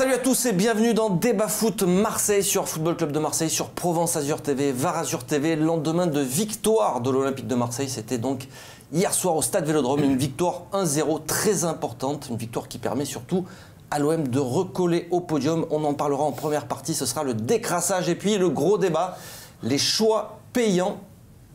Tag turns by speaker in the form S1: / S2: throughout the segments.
S1: Salut à tous et bienvenue dans Débat Foot Marseille sur Football Club de Marseille, sur Provence Azur TV, Var Azur TV. Lendemain de victoire de l'Olympique de Marseille, c'était donc hier soir au Stade Vélodrome, une victoire 1-0 très importante, une victoire qui permet surtout à l'OM de recoller au podium. On en parlera en première partie, ce sera le décrassage et puis le gros débat, les choix payants.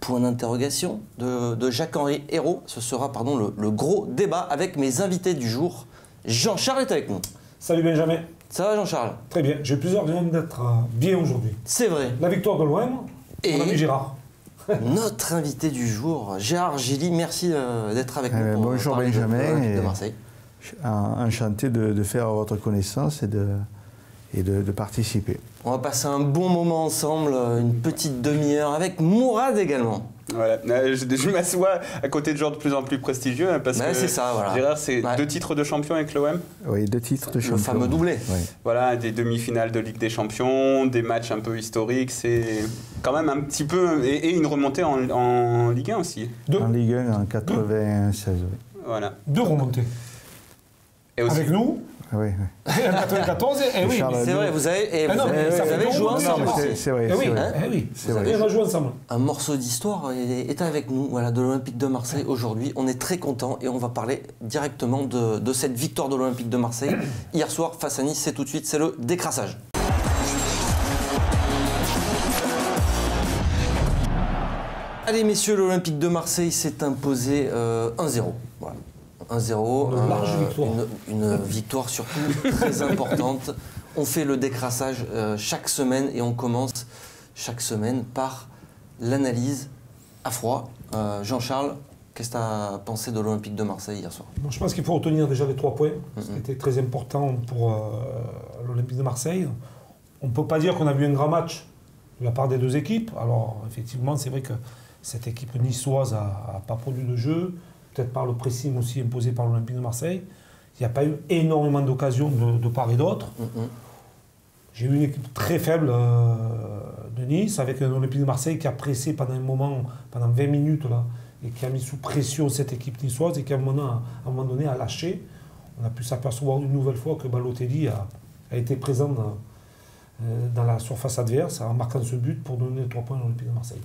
S1: Point d'interrogation de, Jacques-Henri Hérault. Ce sera pardon, le, le gros débat avec mes invités du jour. Jean-Charles est avec nous.
S2: Salut Benjamin.
S1: Ça va Jean-Charles?
S2: Très bien. J'ai plusieurs raisons d'être euh, bien aujourd'hui.
S1: C'est vrai.
S2: La victoire de l'OM,
S1: Et-
S2: mon ami Gérard.
S1: Notre invité du jour, Gérard Gilly, merci euh, d'être avec nous.
S3: Euh,
S1: pour
S3: bonjour
S1: de
S3: Benjamin,
S1: de
S3: et-
S1: Marseille.
S3: En- Enchanté de, de faire votre connaissance et de, et de, de participer.
S1: On va passer un bon moment ensemble, une petite demi-heure avec Mourad également.
S4: Voilà, Euh, je, je m'assois à côté de gens de plus en plus prestigieux hein, parce
S1: Ouais,
S4: que
S1: c'est ça, voilà.
S4: Gérard, c'est
S1: Ouais.
S4: deux titres de champion avec l'OM.
S3: Oui, deux titres de
S1: Le
S3: champion.
S1: fameux doublé.
S3: Oui.
S4: Voilà, des demi-finales de Ligue des Champions, des matchs un peu historiques, c'est quand même un petit peu et, et une remontée en, en Ligue 1 aussi.
S2: Deux,
S3: En Ligue 1 en 96. Oui.
S4: Voilà.
S2: deux remontées.
S4: Et aussi,
S2: Avec nous,
S3: Oui, oui.
S2: en 94, et oui.
S1: C'est vrai, vous avez, et
S2: Ah
S1: vous
S2: non,
S1: avez, vous joué ensemble.
S3: C'est vrai,
S2: Eh oui,
S3: c'est vrai.
S2: eh oui. Vous
S3: vrai.
S2: avez rejoué ensemble.
S1: Un morceau d'histoire est, est avec nous, voilà, de l'Olympique de Marseille aujourd'hui. On est très content et on va parler directement de, de cette victoire de l'Olympique de Marseille hier soir face à Nice. C'est tout de suite, c'est le décrassage. Allez messieurs, l'Olympique de Marseille s'est imposé euh, 1-0. Voilà. 1-0.
S2: Une large victoire.
S1: Une, une victoire surtout très importante. On fait le décrassage euh, chaque semaine et on commence chaque semaine par l'analyse à froid. Euh, Jean-Charles, qu'est-ce que tu as pensé de l'Olympique de Marseille hier soir?
S2: Bon, je pense qu'il faut retenir déjà les trois points. C'était très important pour euh, l'Olympique de Marseille. On ne peut pas dire qu'on a vu un grand match de la part des deux équipes. Alors, effectivement, c'est vrai que cette équipe niçoise n'a pas produit de jeu, peut-être par le pressing aussi imposé par l'Olympique de Marseille. Il n'y a pas eu énormément d'occasions de, de part et d'autre.
S1: Mhm.
S2: J'ai eu une équipe très faible euh, de Nice, avec un Olympique de Marseille qui a pressé pendant un moment, pendant 20 minutes, là, et qui a mis sous pression cette équipe niçoise, et qui à un moment, à un moment donné a lâché. On a pu s'apercevoir une nouvelle fois que Balotelli a, a été présent dans, euh, dans la surface adverse en marquant ce but pour donner trois points à l'Olympique de Marseille.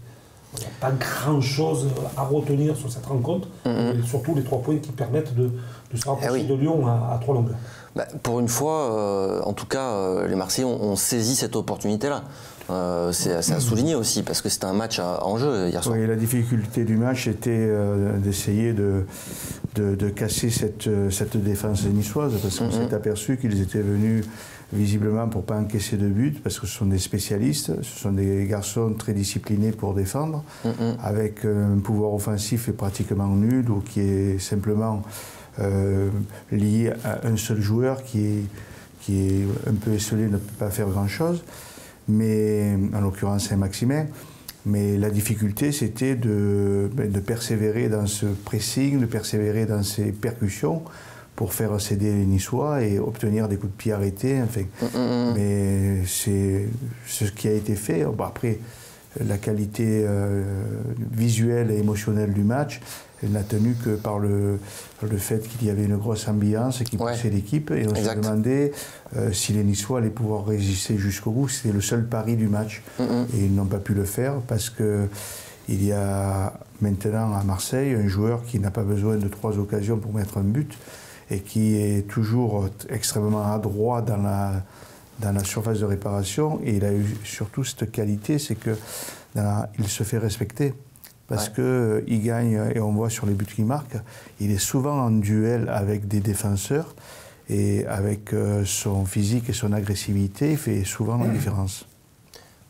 S2: Il n'y a pas grand-chose à retenir sur cette rencontre, et surtout les trois points qui permettent de, de se rapprocher
S1: Mhm. Eh oui.
S2: de Lyon à, à trois longueurs.
S1: Bah, Pour une fois, euh, en tout cas, euh, les Marseillais ont, ont saisi cette opportunité-là. Euh, c'est c'est à souligner aussi, parce que c'était un match à- en jeu hier soir.
S3: Oui, la difficulté du match était euh, d'essayer de, de, de casser cette, cette défense niçoise, parce qu'on s'est aperçu qu'ils étaient venus visiblement pour pas encaisser de but, parce que ce sont des spécialistes, ce sont des garçons très disciplinés pour défendre, avec un pouvoir offensif est pratiquement nul, ou qui est simplement euh, lié à un seul joueur qui est, qui est un peu esselé, ne peut pas faire grand-chose mais en l'occurrence Saint-Maximin. Mais la difficulté, c'était de, ben, de persévérer dans ce pressing, de persévérer dans ces percussions pour faire céder les Niçois et obtenir des coups de pied arrêtés. Enfin, Mais c'est ce qui a été fait. Bon, après, la qualité euh, visuelle et émotionnelle du match, elle n'a tenu que par le, le fait qu'il y avait une grosse ambiance qui
S1: Ouais.
S3: poussait l'équipe. Et on
S1: Exact.
S3: se demandait euh, si les Niçois allaient pouvoir résister jusqu'au bout. C'était le seul pari du match. Et ils n'ont pas pu le faire parce que il y a maintenant à Marseille un joueur qui n'a pas besoin de trois occasions pour mettre un but et qui est toujours extrêmement adroit dans la, dans la surface de réparation. Et il a eu surtout cette qualité, c'est que la- il se fait respecter. Parce
S1: Ouais.
S3: que qu'il gagne, et on voit sur les buts qu'il marque, il est souvent en duel avec des défenseurs. Et avec euh, son physique et son agressivité, il fait souvent la différence.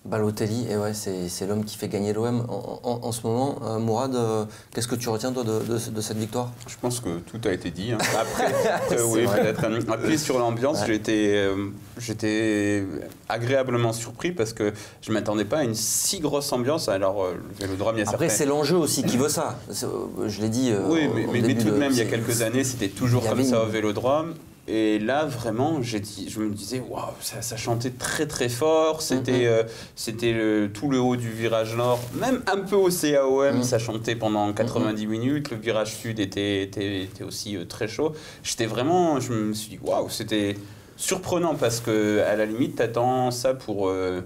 S1: Balotelli, et ouais, c'est c'est l'homme qui fait gagner l'OM en, en- en ce moment. Euh, Mourad, euh, qu'est-ce que tu retiens toi de, de- de cette victoire?
S4: Je pense que tout a été dit. hein. Après, oui, peut-être un sur l'ambiance.
S1: Ouais.
S4: J'étais, euh, j'étais agréablement surpris parce que je ne m'attendais pas à une si grosse ambiance. Alors, euh, le Vélodrome, il y a
S1: Après,
S4: certains-
S1: c'est l'enjeu aussi qui veut ça. C'est- euh, Je l'ai dit. euh,
S4: Oui,
S1: au-
S4: mais,
S1: au
S4: mais- tout de même, il y a quelques années, c'était toujours comme ça au Vélodrome. Et là, vraiment, dit, je me disais, waouh, ça, ça chantait très très fort. C'était le- tout le haut du virage nord, même un peu au CAOM,
S1: Mhm.
S4: ça chantait pendant 90 minutes. Le virage sud était, était, était aussi euh, très chaud. J'étais vraiment, je me suis dit, waouh, c'était surprenant parce que à la limite, t'attends ça pour. euh,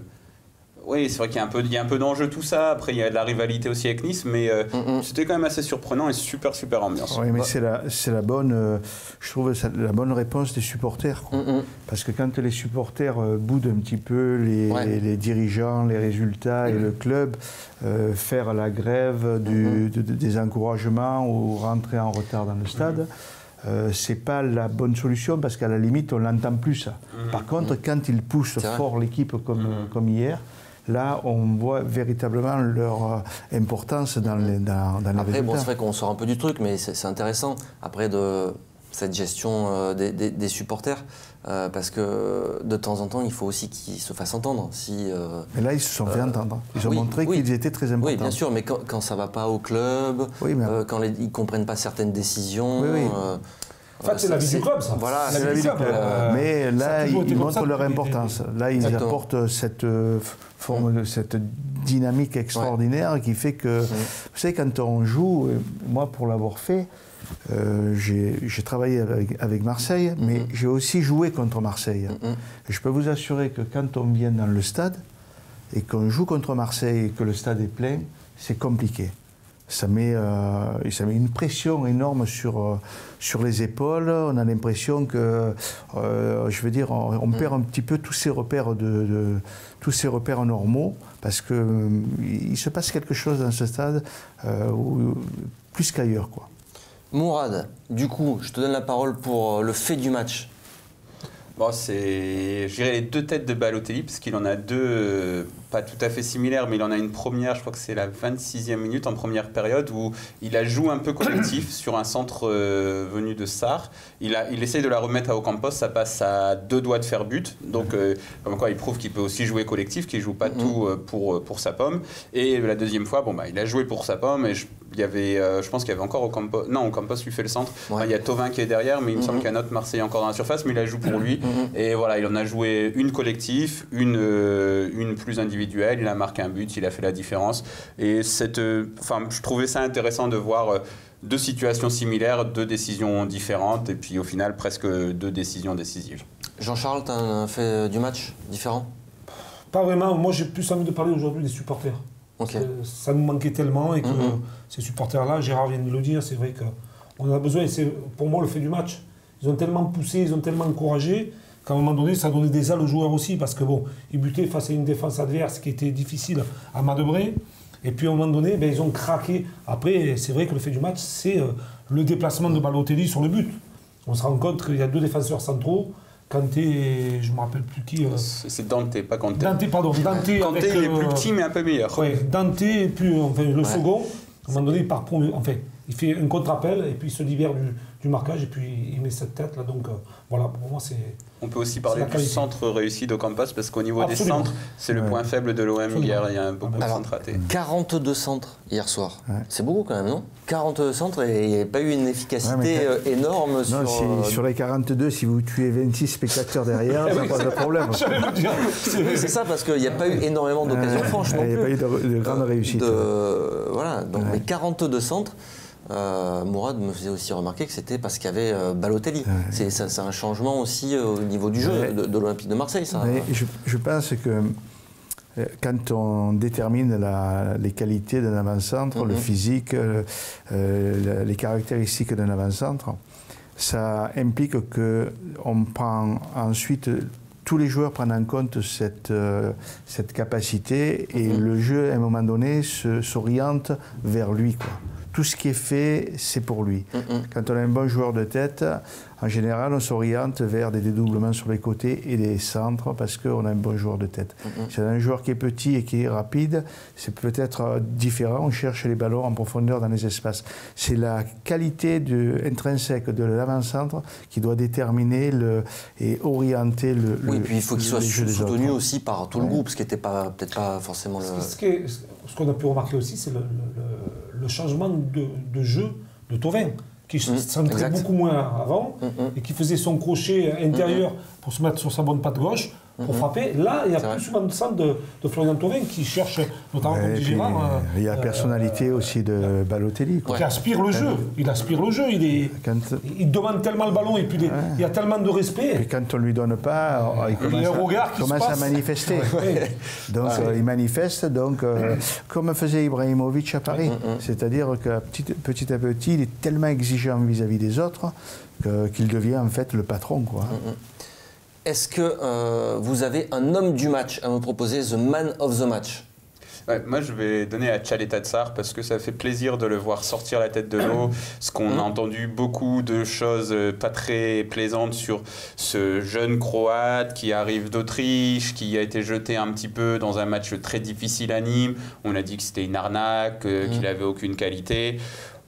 S4: oui, c'est vrai qu'il y a un peu, il y a un peu d'enjeu tout ça. Après, il y a de la rivalité aussi avec Nice, mais euh,
S1: Mm, mm.
S4: c'était quand même assez surprenant et super super ambiance.
S3: Oui, mais
S1: Bah-
S3: c'est la, c'est la bonne, euh, je trouve la bonne réponse des supporters. quoi.
S1: Mm.
S3: Parce que quand les supporters euh, boudent un petit peu les,
S1: Ouais.
S3: les dirigeants, les résultats et le club, euh, faire la grève du- de- de- des encouragements ou rentrer en retard dans le stade, euh, c'est pas la bonne solution parce qu'à la limite, on l'entend plus ça. Par contre, quand ils poussent
S1: C'est vrai.
S3: fort l'équipe comme, comme hier, là, on voit véritablement leur euh, importance dans les, dans, dans les
S1: Après, bon, c'est vrai qu'on sort un peu du truc, mais c'est intéressant. Après, de cette gestion euh, des, des- des supporters, euh, parce que de temps en temps, il faut aussi qu'ils se fassent entendre. Si, euh,
S3: Mais là, ils se sont fait entendre. Ils ont
S1: oui,
S3: montré
S1: oui.
S3: qu'ils étaient très importants.
S1: oui, bien sûr, mais quand, quand ça va pas au club,
S3: Oui, mais-
S1: quand les- ils comprennent pas certaines décisions.
S2: En fait, c'est la vie du club, ça.
S1: Voilà,
S2: C'est la vie du club.
S1: euh,
S3: Mais là, ils montrent leur importance. Là, ils
S1: Exactement.
S3: apportent cette euh, forme, de- cette dynamique extraordinaire qui fait que, vous savez, quand on joue, euh, moi pour l'avoir fait, euh, j'ai travaillé avec, avec Marseille, mais j'ai aussi joué contre Marseille. Je peux vous assurer que quand on vient dans le stade et qu'on joue contre Marseille et que le stade est plein, c'est compliqué. Ça met, euh, et ça met une pression énorme sur, euh, sur les épaules. On a l'impression que, euh, je veux dire, on, on perd un petit peu tous ces repères, de, de- tous ces repères normaux parce que euh, il se passe quelque chose dans ce stade euh, où- plus qu'ailleurs, quoi.
S1: Mourad, du coup, je te donne la parole pour le fait du match.
S4: Bon, c'est, je dirais les deux têtes de Balotelli, parce qu'il en a deux, euh, pas tout à fait similaires, mais il en a une première, je crois que c'est la 26e minute en première période, où il a joué un peu collectif sur un centre euh, venu de Sarr. Il, a, il essaye de la remettre à Ocampos, ça passe à deux doigts de faire but. Donc, euh, comme quoi, il prouve qu'il peut aussi jouer collectif, qu'il joue pas tout euh, pour, euh, pour sa pomme. Et la deuxième fois, bon, bah, il a joué pour sa pomme, et je, il y avait, je pense qu'il y avait encore Ocampos. Non, Ocampos lui fait le centre.
S1: Ouais.
S4: Enfin, il y a Tovin qui est derrière, mais il me semble qu'il y a un autre Marseillais encore dans la surface, mais il la joue pour lui. Et voilà, il en a joué une collectif, une, une plus individuelle. Il a marqué un but, il a fait la différence. Et cette, euh, enfin, je trouvais ça intéressant de voir euh, deux situations similaires, deux décisions différentes, et puis au final presque deux décisions décisives.
S1: Jean-Charles, tu as un fait euh, du match différent?
S2: Pas vraiment. Moi, j'ai plus envie de parler aujourd'hui des supporters.
S1: Ok.
S2: Ça nous manquait tellement et que
S1: Mhm.
S2: ces supporters-là, Gérard vient de le dire, c'est vrai qu'on a besoin, et c'est pour moi le fait du match. Ils ont tellement poussé, ils ont tellement encouragé qu'à un moment donné, ça donnait des ailes aux joueurs aussi parce que bon, ils butaient face à une défense adverse qui était difficile à manœuvrer. Et puis à un moment donné, ben, ils ont craqué. Après, c'est vrai que le fait du match, c'est euh, le déplacement de Balotelli sur le but. On se rend compte qu'il y a deux défenseurs centraux. Kanté et je ne me rappelle plus qui. euh,
S4: C'est Dante, pas Kanté.
S2: Dante, pardon. Dante,
S4: Kanté,
S2: avec,
S4: il est
S2: euh,
S4: plus petit, mais un peu meilleur.
S2: Ouais, Dante, et puis enfin, le
S1: Ouais.
S2: second, à un moment donné, il part pour- enfin, il fait un contre-appel et puis il se libère du, du marquage et puis il met cette tête là. Donc euh, voilà, pour moi c'est.
S4: On peut aussi parler du centre réussi d'Ocampos, parce qu'au niveau
S2: Absolument.
S4: des centres, c'est le
S3: Ouais.
S4: point faible de l'OM hier. Il y a beaucoup de centres ratés.
S1: 42 centres hier soir.
S3: Ouais.
S1: C'est beaucoup quand même, non? 42 centres et il n'y a pas eu une efficacité
S3: Ouais,
S1: euh, énorme sur.
S3: Non,
S1: euh,
S3: sur les 42, si vous tuez 26 spectateurs derrière, ça pose de problème.
S1: C'est ça, parce qu'il n'y a pas eu énormément d'occasions
S3: Euh,
S1: franches non
S3: Il n'y a pas eu de, de grande
S1: Euh,
S3: réussite.
S1: de- voilà, donc les 42 centres. Euh, Mourad me faisait aussi remarquer que c'était parce qu'il y avait euh, Balotelli. C'est ça- c'est un changement aussi euh, au niveau du jeu
S3: Ouais.
S1: de, de l'Olympique de Marseille, ça.
S3: Je, je pense que euh, quand on détermine la- les qualités d'un avant-centre, le
S1: Mhm.
S3: physique, les caractéristiques d'un avant-centre, ça implique qu'on prend ensuite tous les joueurs prennent en compte cette, euh, cette capacité et
S1: Mhm.
S3: le jeu, à un moment donné, se- s'oriente vers lui. Quoi. Tout ce qui est fait, c'est pour lui.
S1: Mhm.
S3: Quand on a un bon joueur de tête, en général, on s'oriente vers des dédoublements sur les côtés et des centres parce qu'on a un bon joueur de tête. Si on a un joueur qui est petit et qui est rapide, c'est peut-être euh, différent. On cherche les ballons en profondeur dans les espaces. C'est la qualité de, intrinsèque de l'avant-centre qui doit déterminer le, et orienter le,
S1: Oui,
S3: le-
S1: puis il faut qu'il soit soutenu aussi par tout le groupe, ce qui n'était peut-être pas forcément le.
S2: Ce, qu'on a pu remarquer aussi, c'est le, le- le- changement de, de jeu de Tovin. qui centrait
S1: exact.
S2: beaucoup moins avant et qui faisait son crochet intérieur pour se mettre sur sa bonne patte gauche pour frapper. Là, il y a plus
S1: vrai.
S2: souvent de centre de, de Florian Thauvin qui cherche, notamment
S3: Ouais,
S2: comme
S3: et
S2: dit Gérard, euh,
S3: il y a la personnalité aussi de Balotelli. quoi.
S2: qui aspire le jeu. Il aspire le jeu. Il, est,
S3: Quand,
S2: il demande tellement le ballon et puis il, y a tellement de
S3: et
S2: respect.
S3: quand on ne lui donne pas, il
S2: y a
S3: commence,
S2: un regard qui
S3: à,
S2: se
S3: commence à manifester.
S2: Ouais.
S3: Donc euh, il manifeste, donc, euh, comme faisait Ibrahimovic à Paris. C'est-à-dire que petit, petit à petit, il est tellement exigeant vis-à-vis des autres qu'il devient en fait le patron. Quoi.
S1: Est-ce que euh, vous avez un homme du match à me proposer, the man of the match?
S4: Ouais, moi, je vais donner à Tchaleta Tsar parce que ça fait plaisir de le voir sortir la tête de l'eau. Parce qu'on a entendu beaucoup de choses euh, pas très plaisantes sur ce jeune Croate qui arrive d'Autriche, qui a été jeté un petit peu dans un match très difficile à Nîmes. On a dit que c'était une arnaque, euh, qu'il avait aucune qualité.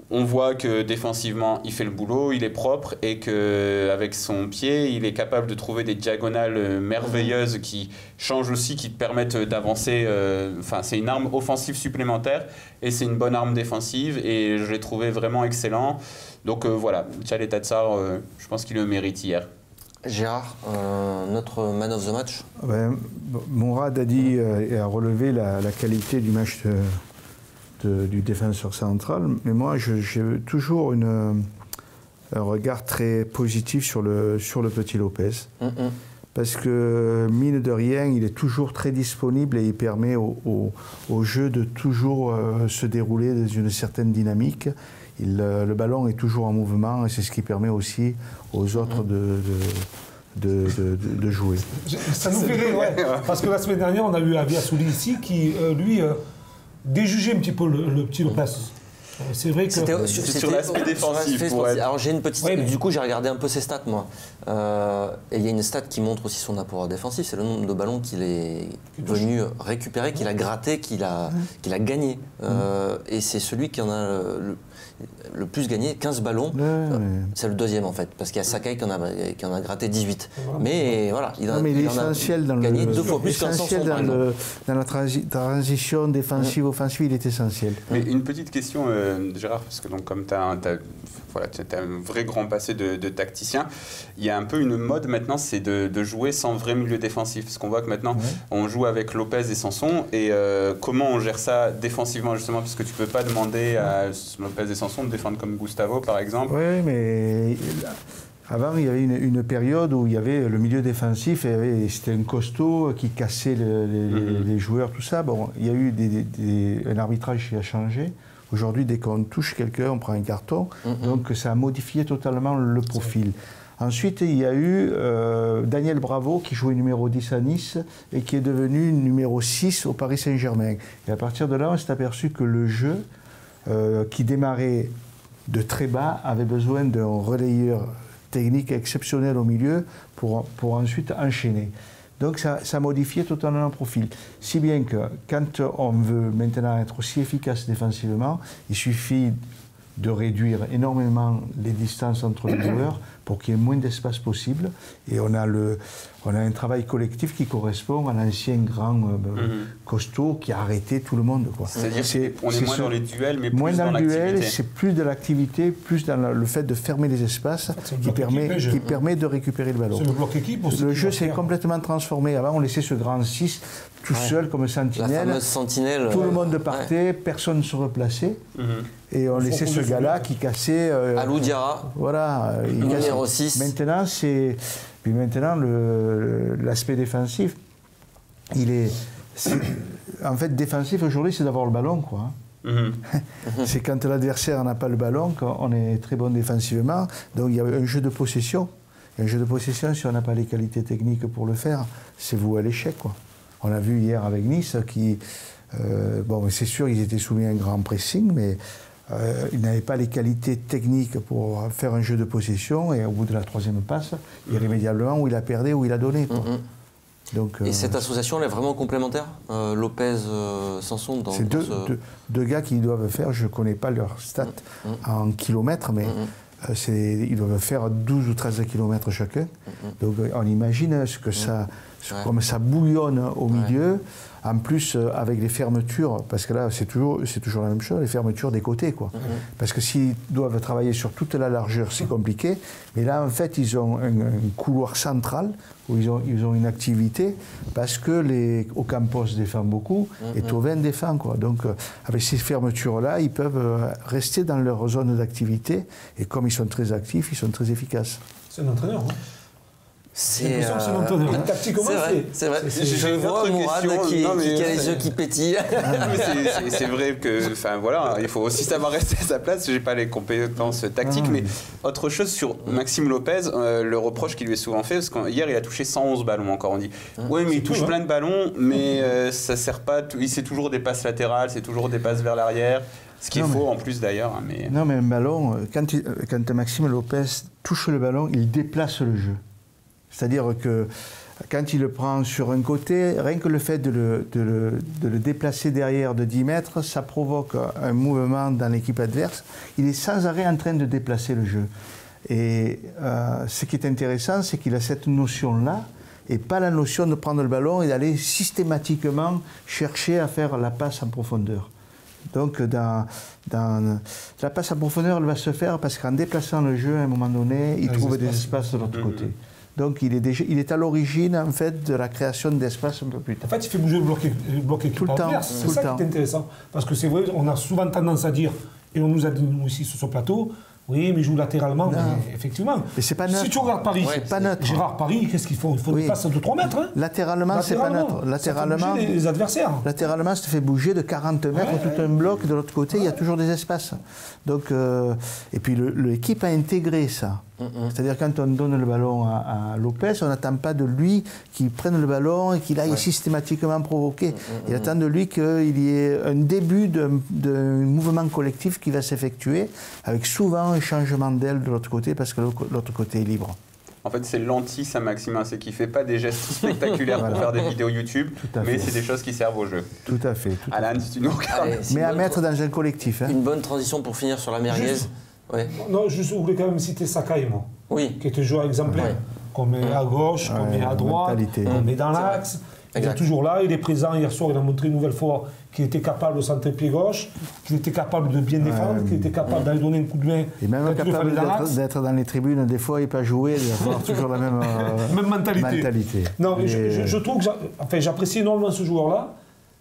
S4: On voit que défensivement, il fait le boulot, il est propre et que avec son pied, il est capable de trouver des diagonales euh, merveilleuses qui changent aussi, qui te permettent d'avancer. euh, Enfin, c'est une arme offensive supplémentaire et c'est une bonne arme défensive et je l'ai trouvé vraiment excellent. Donc euh, voilà, Tchale Tatsar, euh, je pense qu'il le mérite hier.
S1: Gérard, euh, notre man of the match?
S3: Ben, Mourad a dit euh, et a relevé la, la qualité du match de- de- du défenseur central, mais moi j'ai toujours une, un regard très positif sur le, sur le petit Lopez. Parce que, mine de rien, il est toujours très disponible et il permet au, au- au jeu de toujours euh, se dérouler dans une certaine dynamique. Il, euh, le ballon est toujours en mouvement et c'est ce qui permet aussi aux autres de, de, de- de- de- de jouer.
S2: Ça nous fait rire, ouais. Parce que la semaine dernière, on a eu Avi Assouli ici qui, euh, lui, euh, déjugeait un petit peu le, le petit Lopez. C'est vrai que.
S1: C'était
S4: sur l'aspect défensif, être-
S1: Alors j'ai une petite.
S2: Ouais, mais-
S1: Du coup, j'ai regardé un peu ses stats, moi. Euh, et il y a une stat qui montre aussi son apport défensif c'est le nombre de ballons qu'il est venu récupérer, qu'il a gratté, qu'il a, qu'il a gagné. Euh, et c'est celui qui en a le, le plus gagné, 15 ballons.
S3: Ouais,
S1: Euh,
S3: mais-
S1: C'est le deuxième en fait, parce qu'il y a Sakai qui en a, qui en a gratté 18.
S2: Voilà.
S1: Mais voilà, il, a,
S3: Non, mais
S1: il en a
S3: dans,
S1: gagné
S3: le,
S1: deux fois plus qu'un
S3: dans, le- dans la transi- transition défensive-offensive, il est essentiel.
S4: Mais une petite question, euh, Gérard, parce que donc, comme tu as, voilà, t'as un vrai grand passé de, de tacticien, il y a un peu une mode maintenant, c'est de, de jouer sans vrai milieu défensif. Parce qu'on voit que maintenant, on joue avec Lopez et Sanson. Et euh, comment on gère ça défensivement, justement Parce que tu peux pas demander à Lopez et Sanson de défendre comme Gustavo, par exemple.
S3: Oui, mais avant, il y avait une, une période où il y avait le milieu défensif, c'était un costaud qui cassait le- les, les-
S4: Mhm.
S3: les joueurs, tout ça. Bon, il y a eu des- des- des- un arbitrage qui a changé. Aujourd'hui, dès qu'on touche quelqu'un, on prend un carton. Donc, ça a modifié totalement le profil. Ensuite, il y a eu euh, Daniel Bravo qui jouait numéro 10 à Nice et qui est devenu numéro 6 au Paris Saint-Germain. Et à partir de là, on s'est aperçu que le jeu, euh, qui démarrait de très bas, avait besoin d'un relayeur technique exceptionnel au milieu pour, pour ensuite enchaîner. Donc ça, ça modifiait totalement le profil. Si bien que quand on veut maintenant être aussi efficace défensivement, il suffit de réduire énormément les distances entre les joueurs pour qu'il y ait moins d'espace possible. Et on a, le, on a un travail collectif qui correspond à l'ancien grand euh,
S4: Mhm.
S3: costaud qui a arrêté tout le monde. quoi.
S4: C'est-à-dire
S3: C'est-
S4: qu'on est
S3: c'est
S4: moins
S3: ce-
S4: dans les duels, mais
S3: Moins
S4: plus
S3: dans
S4: dans
S3: le duel,
S4: l'activité.
S3: c'est plus de l'activité, plus dans le le fait de fermer les espaces qui permet,
S2: équipe, je-
S3: qui permet de récupérer le ballon.
S2: C'est le bloc équipe.
S3: Le jeu s'est complètement transformé. Avant, on laissait ce grand 6 tout
S1: Ouais.
S3: seul comme
S1: La
S3: sentinelle.
S1: fameuse sentinelle.
S3: Tout le
S1: euh,
S3: monde
S1: ouais.
S3: partait, personne ne se replaçait.
S4: Mhm.
S3: Et on laissait ce gars-là qui cassait. euh,
S1: Alou Diarra,
S3: Voilà. il cassait.
S1: Numéro 6.
S3: Maintenant, c'est. Puis maintenant, l'aspect défensif, il est. En fait, défensif aujourd'hui, c'est d'avoir le ballon, quoi.
S4: Mhm.
S3: C'est quand l'adversaire n'a pas le ballon qu'on est très bon défensivement. Donc il y a un jeu de possession. Un jeu de possession, si on n'a pas les qualités techniques pour le faire, c'est vous à l'échec. On a vu hier avec Nice qui. euh, bon, c'est sûr, ils étaient soumis à un grand pressing, mais euh, ils n'avaient pas les qualités techniques pour faire un jeu de possession. Et au bout de la troisième passe, irrémédiablement, où il a perdu, où il a donné. quoi.
S1: Mhm.
S3: Donc,
S1: Et
S3: euh,
S1: cette association, elle est vraiment complémentaire euh, Lopez, Sanson dans,
S3: C'est deux,
S1: ce-
S3: deux- deux gars qui doivent faire, je ne connais pas leur stats
S1: Mm,
S3: en kilomètres, mais c'est- ils doivent faire 12 ou 13 kilomètres chacun.
S1: Mm,
S3: Donc on imagine ce que, ça,
S1: Ouais.
S3: comme ça bouillonne au milieu. En plus, euh, avec les fermetures, parce que là, c'est toujours, c'est toujours la même chose, les fermetures des côtés. Quoi.
S1: Mhm.
S3: Parce que s'ils doivent travailler sur toute la largeur, c'est compliqué. Mais là, en fait, ils ont un, un couloir central où ils ont, ils ont une activité, parce que les Ocampos défendent beaucoup et Tovin défend. Quoi. Donc, euh, avec ces fermetures-là, ils peuvent euh, rester dans leur zone d'activité. Et comme ils sont très actifs, ils sont très efficaces.
S2: C'est un entraîneur. hein.
S1: C'est
S2: que c'est
S1: vrai, Je, vois Mourad qui,
S4: non,
S1: qui- qui a les yeux qui pétillent.
S4: C'est- vrai que, enfin voilà, il faut aussi savoir rester à sa place. J'ai pas les compétences tactiques,
S3: Ah,
S4: mais
S3: oui.
S4: autre chose sur Maxime Lopez, euh, le reproche qui lui est souvent fait, parce qu'hier il a touché 111 ballons encore. On dit, ouais, mais il touche
S2: tout, hein.
S4: plein de ballons, mais euh, ça sert pas. Il c'est toujours des passes latérales, c'est toujours des passes vers l'arrière, ce qu'il faut en plus d'ailleurs. hein, Mais
S3: Non, mais un ballon, euh, quand, il- euh, quand Maxime Lopez touche le ballon, il déplace le jeu. C'est-à-dire que quand il le prend sur un côté, rien que le fait de le, de le- de le déplacer derrière de 10 mètres, ça provoque un mouvement dans l'équipe adverse. Il est sans arrêt en train de déplacer le jeu. Et euh, ce qui est intéressant, c'est qu'il a cette notion-là, et pas la notion de prendre le ballon et d'aller systématiquement chercher à faire la passe en profondeur. Donc, dans, dans- la passe en profondeur, elle va se faire parce qu'en déplaçant le jeu, à un moment donné, il trouve des
S2: espaces.
S3: de l'autre
S4: Mhm.
S3: côté. Donc, il est, déjà, il est à l'origine, en fait, de la création d'espaces un peu plus
S2: En
S3: tard.
S2: fait, il fait bouger le bloc, le bloc équipe
S3: Tout le temps,
S2: C'est
S3: le
S2: ça
S3: temps.
S2: qui est intéressant. Parce que c'est vrai, on a souvent tendance à dire, et on nous a dit nous aussi sur ce plateau, oui, mais il joue latéralement. Mais effectivement.
S3: Mais c'est pas
S2: Si
S3: neutre.
S2: tu regardes Paris,
S1: Ouais,
S3: c'est pas neutre.
S2: Gérard Paris, qu'est-ce qu'ils font Il faut
S3: Oui.
S2: des passes de 3 mètres. Hein
S3: Latéralement, c'est pas neutre.
S2: Ça fait
S3: Latéralement,
S2: les, les adversaires.
S3: latéralement, ça te fait bouger de 40 mètres
S2: Ouais,
S3: tout un bloc. De l'autre côté, il y a toujours des espaces. Donc, euh, et puis, le- l'équipe a intégré ça. C'est-à-dire, quand on donne le ballon à, à Lopez, on n'attend pas de lui qu'il prenne le ballon et qu'il aille systématiquement provoquer. Il attend de lui qu'il y ait un début d'un mouvement collectif qui va s'effectuer, avec souvent un changement d'aile de l'autre côté, parce que l'autre côté est libre.
S4: en fait, c'est l'anti Saint-Maximin, c'est qu'il fait pas des gestes spectaculaires pour faire des vidéos YouTube, mais c'est des choses qui servent au jeu.
S3: Tout à fait. tout
S4: Alan, si tu nous regardes.
S1: Allez,
S3: Mais à
S1: bonne
S3: mettre dans un collectif. hein.
S1: Une bonne transition pour finir sur la merguez.
S2: Juste.
S1: Ouais.
S2: Non, je voulais quand même citer Sakai, moi,
S1: Oui.
S2: qui était joueur exemplaire.
S1: Ouais.
S2: Qu'on met à gauche, qu'on met à droite,
S3: mentalité.
S2: qu'on met dans l'axe. Il est toujours là, il est présent. Hier soir, il a montré une nouvelle fois qu'il était capable de centrer pied gauche, qu'il était capable de bien défendre, qu'il était capable d'aller donner un coup de main.
S3: Et même
S2: il
S3: capable d'être
S2: l'axe.
S3: d'être dans les tribunes, des fois, et pas jouer, d'avoir toujours la même, euh,
S2: Même mentalité.
S3: mentalité.
S2: Non, mais je,
S3: Et-
S2: je- je trouve que enfin, j'apprécie énormément ce joueur-là,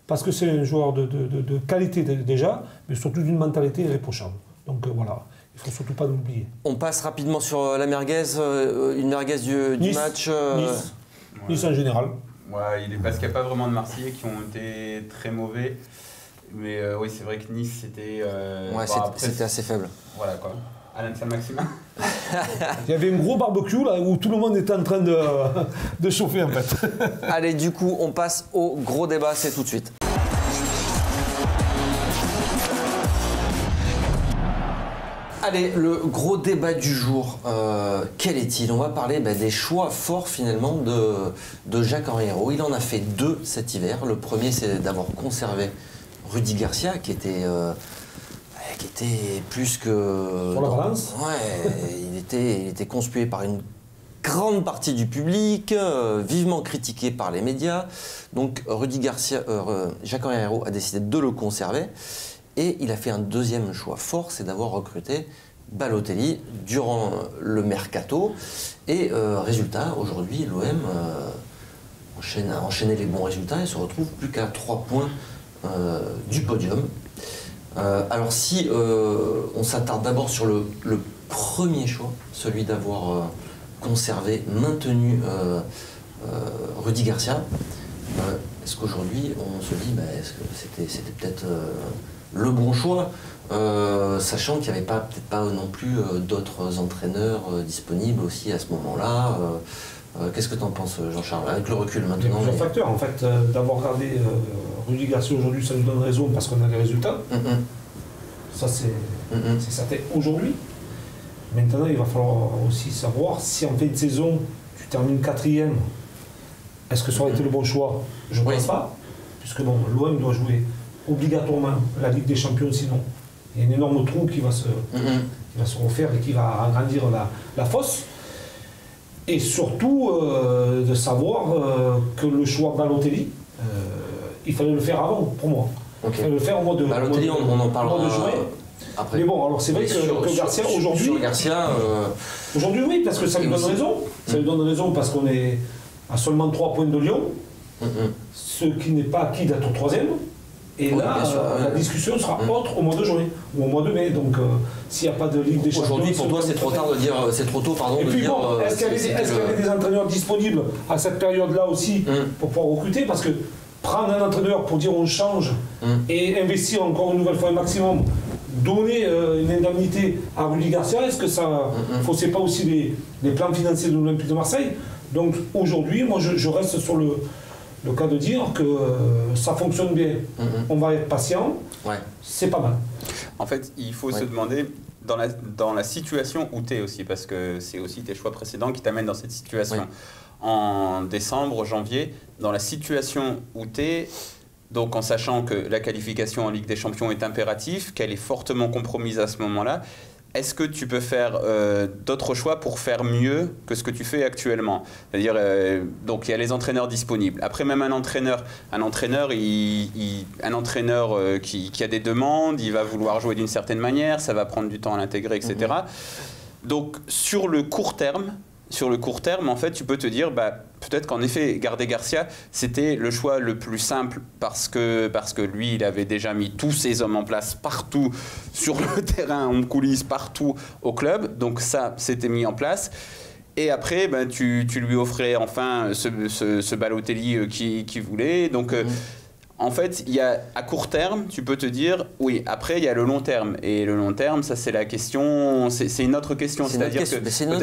S2: parce que c'est un joueur de, de- de- de qualité dé- déjà, mais surtout d'une mentalité irréprochable. Donc euh, voilà, il ne faut surtout pas l'oublier.
S1: On passe rapidement sur euh, la merguez, euh, une merguez du, du
S2: Nice.
S1: match. euh,
S2: Nice. Nice en général.
S4: Ouais, il est parce qu'il n'y a pas vraiment de Marseillais qui ont été très mauvais. Mais euh, oui, c'est vrai que Nice, c'était. euh,
S1: Ouais,
S4: après,
S1: c'était assez faible.
S4: Voilà quoi. Alan Saint-Maximin
S2: Il y avait un gros barbecue là où tout le monde était en train de, de chauffer en fait.
S1: Allez, du coup, on passe au gros débat, c'est tout de suite. Allez, le gros débat du jour, euh, quel est-il? On va parler bah, des choix forts finalement de, de Jacques Henriero. Il en a fait deux cet hiver. Le premier, c'est d'avoir conservé Rudy Garcia, qui était, euh, qui était plus que...
S2: Sur la balance
S1: Ouais, il était, il était conspué par une grande partie du public, euh, vivement critiqué par les médias. Donc Rudy Garcia, Jacques Henriero a décidé de le conserver. Et il a fait un deuxième choix fort, c'est d'avoir recruté Balotelli durant le mercato. Et euh, résultat, aujourd'hui, l'OM euh, enchaîne, a enchaîné les bons résultats et se retrouve plus qu'à 3 points euh, du podium. Euh, alors si euh, on s'attarde d'abord sur le, premier choix, celui d'avoir euh, conservé, maintenu euh, euh, Rudy Garcia, euh, est-ce qu'aujourd'hui on se dit, bah, est-ce que c'était, peut-être euh, le bon choix, euh, sachant qu'il n'y avait pas, peut-être pas non plus euh, d'autres entraîneurs euh, disponibles aussi à ce moment-là Qu'est-ce que tu en penses, Jean-Charles, avec le recul
S2: Il y a
S1: maintenant
S2: plusieurs
S1: mais-
S2: facteurs. En fait, euh, d'avoir regardé euh, Rudy Garcia aujourd'hui, ça nous donne raison parce qu'on a les résultats. Ça, c'est certain aujourd'hui. Maintenant, il va falloir aussi savoir si en fin de saison, tu termines quatrième, est-ce que ça aurait été le bon choix? Je ne
S1: Oui.
S2: pense pas, puisque bon, l'OM doit jouer obligatoirement la Ligue des Champions sinon. Il y a un énorme trou qui va se,
S1: hum.
S2: qui va se refaire et qui va agrandir la, la fosse. Et surtout euh, de savoir euh, que le choix Balotelli, euh, il fallait le faire avant pour moi. Il fallait le faire au mois de
S1: Balotelli,
S2: mois de-
S1: on, en parlera
S2: de
S1: après.
S2: Mais bon, alors c'est vrai que,
S1: sur-
S2: que
S1: sur-
S2: Garcia aujourd'hui,
S1: Garcia,
S2: aujourd'hui oui, parce que ça lui donne raison. Ça lui donne raison parce qu'on est à seulement 3 points de Lyon,
S1: hum, hum.
S2: ce qui n'est pas acquis d'être troisième. Et
S1: Oui,
S2: là,
S1: sûr,
S2: euh, la discussion sera
S1: Mm.
S2: autre au mois de juin ou au mois de mai. Donc, euh, s'il n'y a pas de Ligue des Champions.
S1: Aujourd'hui, pour toi, c'est trop tard de dire, c'est trop tôt, pardon,
S2: Et
S1: de
S2: puis
S1: dire.
S2: bon,
S1: euh,
S2: est-ce qu'il y avait, y des entraîneurs disponibles à cette période-là aussi
S1: Hum,
S2: pour pouvoir recruter? Parce que prendre un entraîneur pour dire on change
S1: hum.
S2: et investir encore une nouvelle fois un maximum, donner euh, une indemnité à Rudy Garcia, est-ce que ça ne faussait pas aussi les, les plans financiers de l'Olympique de Marseille? Donc aujourd'hui, moi je, je reste sur le, le cas de dire que euh, ça fonctionne bien.
S1: Hum.
S2: On va être patient,
S1: Ouais.
S2: c'est pas mal.
S4: En fait, il faut
S1: Ouais.
S4: se demander dans la, dans la situation où tu es aussi, parce que c'est aussi tes choix précédents qui t'amènent dans cette situation.
S1: Ouais.
S4: En décembre, janvier, dans la situation où tu es, donc en sachant que la qualification en Ligue des Champions est impérative, qu'elle est fortement compromise à ce moment-là, est-ce que tu peux faire euh, d'autres choix pour faire mieux que ce que tu fais actuellement? C'est-à-dire, euh, donc il y a les entraîneurs disponibles. Après, même un entraîneur, un entraîneur, il- il- un entraîneur euh, qui, qui a des demandes, il va vouloir jouer d'une certaine manière, ça va prendre du temps à l'intégrer, etc. Donc sur le court terme, sur le court terme, en fait, tu peux te dire, bah, peut-être qu'en effet, garder Garcia, c'était le choix le plus simple parce que, parce que lui, il avait déjà mis tous ses hommes en place partout sur le terrain, en coulisses, partout au club. Donc ça, c'était mis en place. Et après, ben, tu, tu lui offrais enfin ce, ce, Balotelli euh, qui, qui voulait. Donc, euh,
S1: Mhm.
S4: En fait, il y a, à court terme, tu peux te dire, oui, après, il y a le long terme. Et le long terme, ça, c'est la question, c'est une autre question.
S1: C'est une autre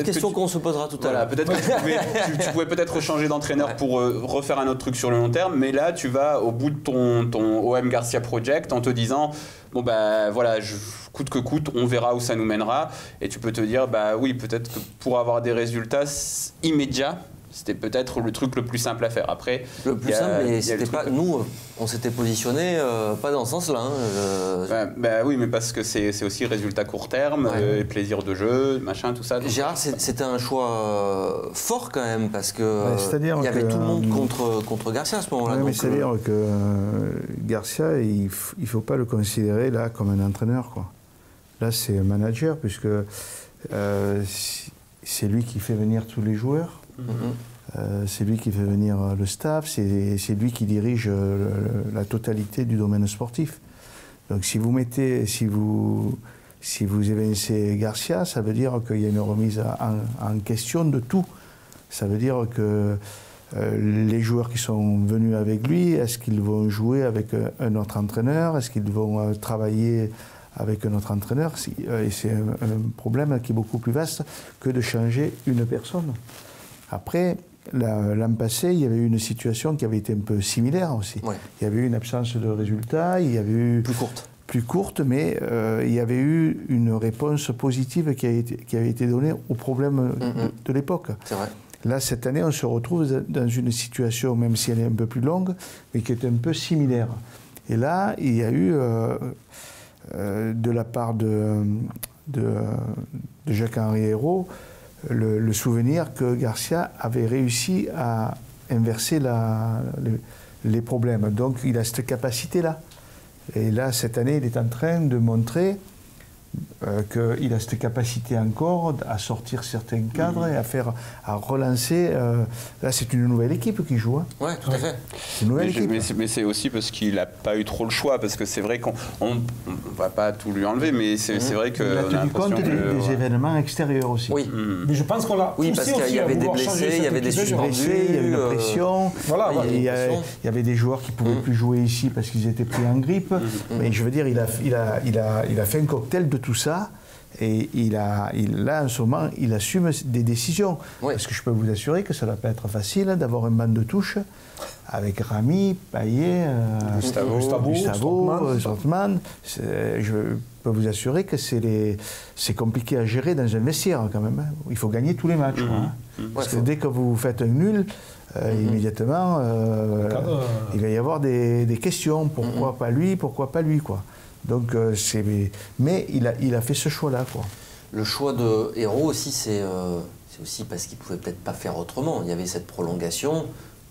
S1: question,
S4: que tu-
S1: qu'on se posera tout à l'heure.
S4: peut-être que tu pouvais, tu- tu pouvais peut-être changer d'entraîneur
S1: Ouais.
S4: pour euh, refaire un autre truc sur le long terme, mais là, tu vas au bout de ton, ton OM Garcia Project en te disant, bon, bah voilà, je- coûte que coûte, on verra où ça nous mènera. Et tu peux te dire, bah oui, peut-être que pour avoir des résultats immédiats, c'était peut-être le truc le plus simple à faire. Après,
S1: Le plus
S4: il a-
S1: simple,
S4: il
S1: mais c'était pas. Nous, on s'était positionné euh, pas dans ce sens-là. hein, euh,
S4: Bah, bah oui, mais parce que c'est c'est aussi résultat court terme,
S1: Ouais.
S4: euh, plaisir de jeu, machin, tout ça. Donc,
S1: Gérard, c'était un choix fort quand même parce que il y avait
S3: que,
S1: tout le monde contre, contre Garcia à ce moment-là.
S3: Ouais, c'est-à-dire
S1: euh,
S3: que Garcia, il ne faut pas le considérer là comme un entraîneur. Quoi. Là, c'est un manager, puisque euh, c'est lui qui fait venir tous les joueurs, euh, c'est lui qui fait venir euh, le staff, c'est lui qui dirige euh, la totalité du domaine sportif. Donc si vous mettez, si vous, si vous évincez Garcia, ça veut dire qu'il y a une remise en, question de tout. Ça veut dire que les joueurs qui sont venus avec lui, est-ce qu'ils vont jouer avec un autre entraîneur? Est-ce qu'ils vont travailler avec un autre entraîneur? C'est un problème qui est beaucoup plus vaste que de changer une personne. Après, la- l'an passé, il y avait eu une situation qui avait été un peu similaire aussi.
S1: Ouais.
S3: Il y avait eu une absence de résultats, il y avait eu
S1: plus courte.
S3: plus courte, mais euh, il y avait eu une réponse positive qui, a été, qui avait été donnée aux problèmes de-
S1: Mhm.
S3: de l'époque.
S1: C'est vrai.
S3: Là, cette année, on se retrouve dans une situation, même si elle est un peu plus longue, mais qui est un peu similaire. Et là, il y a eu, euh, euh, de la part de, de, de Jacques-Henri Hérault, le, souvenir que Garcia avait réussi à inverser les problèmes. Donc, il a cette capacité-là. Et là, cette année, il est en train de montrer euh, qu'il a cette capacité encore à sortir certains cadres et à faire, à relancer. euh, là, c'est une nouvelle équipe qui joue. hein.
S1: Ouais, tout à fait.
S3: C'est une nouvelle
S4: Mais,
S3: équipe.
S4: mais c'est- mais c'est aussi parce qu'il n'a pas eu trop le choix, parce que c'est vrai qu'on on, on va pas tout lui enlever, mais c'est c'est vrai que
S3: il a
S4: on a
S3: tenu compte des,
S4: que,
S3: des
S4: voilà.
S3: événements extérieurs aussi.
S1: Oui.
S4: Hmm.
S2: Mais je pense qu'on l'a
S1: Oui, parce qu'il y avait des blessés, il y avait des suspendus.
S3: Il y a eu une
S1: euh,
S3: pression.
S2: Voilà,
S1: il y
S3: avait des joueurs qui ne pouvaient
S1: Mm.
S3: plus jouer ici parce qu'ils étaient pris en grippe. Mais je veux dire, il a, il, a, il, a, il a fait un cocktail de tout ça. Et il a, il, là, en ce moment, il assume des décisions.
S1: Ouais.
S3: Parce que je peux vous assurer que ça ne va pas être facile d'avoir un banc de touche avec Rami, Payet, euh,
S4: Gustavo,
S2: Gustavo,
S3: euh, Je peux vous assurer que c'est les- c'est compliqué à gérer dans un vestiaire quand même. hein. Il faut gagner tous les matchs. quoi, hein. Parce que
S1: faut-
S3: dès que vous faites un nul, euh, immédiatement, euh,
S2: euh,
S3: il va y avoir des, des questions. Pourquoi pas lui Pourquoi pas lui quoi. Donc, euh, c'est, mais il a, il a fait ce choix-là. Quoi.
S1: Le choix de héros aussi, c'est euh, c'est aussi parce qu'il pouvait peut-être pas faire autrement. Il y avait cette prolongation.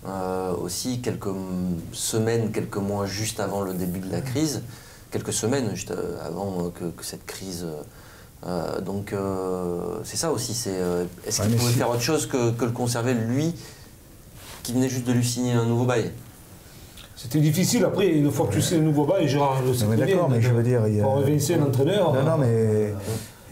S1: euh, aussi quelques semaines, quelques mois juste avant le début de la crise, quelques semaines juste avant que, que cette crise. donc c'est ça aussi. C'est est-ce qu'il pouvait
S3: si-
S1: faire autre chose que, que le conserver lui, qui venait juste de lui signer un nouveau bail?
S2: C'était difficile après, une fois que tu sais le nouveau bail, Gérard le sait
S3: mais d'accord, mais je veux dire, il y a-
S2: Pour évincer l'entraîneur.
S3: Non, non, mais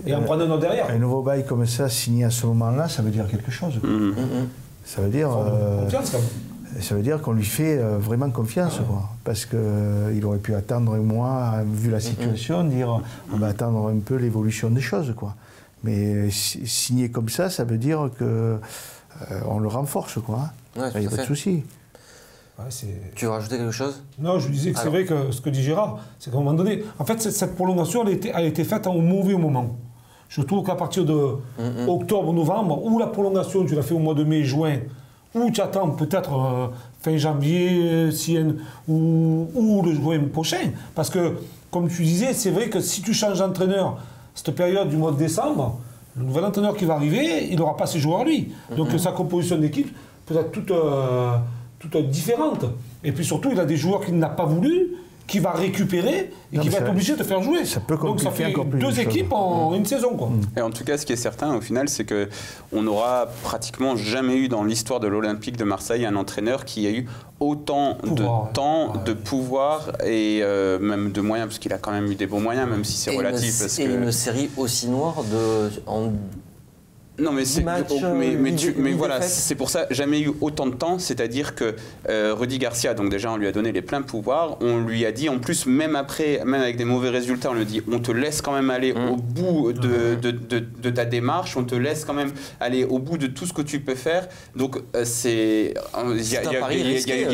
S2: Et en prendre un autre derrière.
S3: un nouveau bail comme ça, signé à ce moment-là, ça veut dire quelque chose. quoi.
S4: Mhm.
S1: Mhm.
S3: Ça veut dire, euh,
S2: Confiance quand même.
S3: ça veut dire qu'on lui fait euh, vraiment confiance, quoi. Parce qu'il aurait pu attendre un mois, vu la situation, dire on va attendre un peu l'évolution des choses, quoi. Mais si- signer comme ça, ça veut dire que euh, on le renforce, quoi.
S1: Ouais,
S3: Il
S1: tout
S3: n'y a pas de souci.
S2: Ouais,
S1: Tu veux rajouter quelque chose?
S2: Non, je disais que c'est vrai que ce que dit Gérard, c'est qu'à un moment donné, en fait, cette, cette prolongation, elle a, été, a été faite au mauvais moment. Je trouve qu'à partir de octobre, novembre, ou la prolongation, tu l'as fait au mois de mai, juin, ou tu attends peut-être euh, fin janvier, euh, si ou, ou le juin prochain. Parce que, comme tu disais, c'est vrai que si tu changes d'entraîneur, cette période du mois de décembre, le nouvel entraîneur qui va arriver, il n'aura pas ses joueurs lui. Donc sa composition d'équipe peut être toute, euh, toute différente. Et puis surtout, il a des joueurs qu'il n'a pas voulu, qu'il va récupérer et
S3: Non,
S2: qui va être obligé de faire jouer.
S3: ça peut
S2: Donc ça fait
S3: encore plus
S2: deux équipes en une saison. Quoi.
S4: Et en tout cas, ce qui est certain au final, c'est que on n'aura pratiquement jamais eu dans l'histoire de l'Olympique de Marseille un entraîneur qui a eu autant
S2: Pouvoir,
S4: de temps,
S2: ouais.
S4: de pouvoir et euh, même de moyens, parce qu'il a quand même eu des bons moyens, même si c'est
S1: une-
S4: relatif. parce
S1: et
S4: que...
S1: une série aussi noire de, en
S4: Non, mais c'est mais, mais, tu- mais voilà, c'est pour ça jamais eu autant de temps. C'est-à-dire que euh, Rudy Garcia, donc déjà on lui a donné les pleins pouvoirs, on lui a dit en plus même après, même avec des mauvais résultats, on lui a dit on te laisse quand même aller
S1: Mm.
S4: au bout de, de, de- de ta démarche, on te laisse quand même aller au bout de tout ce que tu peux faire. Donc euh, c'est il y
S1: C'est
S4: a,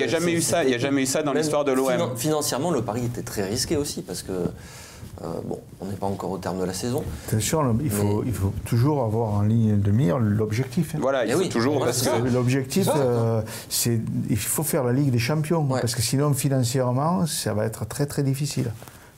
S4: jamais eu ça, il y a
S1: c'était-
S4: jamais eu ça dans l'histoire de l'OM.
S1: finan- Financièrement, le pari était très risqué aussi parce que euh, bon, on n'est pas encore au terme de la saison.
S3: Attention, le- il faut, il faut toujours avoir en ligne de mire l'objectif. hein.
S4: Voilà, il
S1: Eh
S4: faut
S1: oui,
S4: toujours parce
S1: c'est
S4: que.
S3: L'objectif,
S2: C'est
S3: euh, c'est il faut faire la Ligue des Champions,
S1: Ouais.
S3: parce que sinon financièrement, ça va être très très difficile.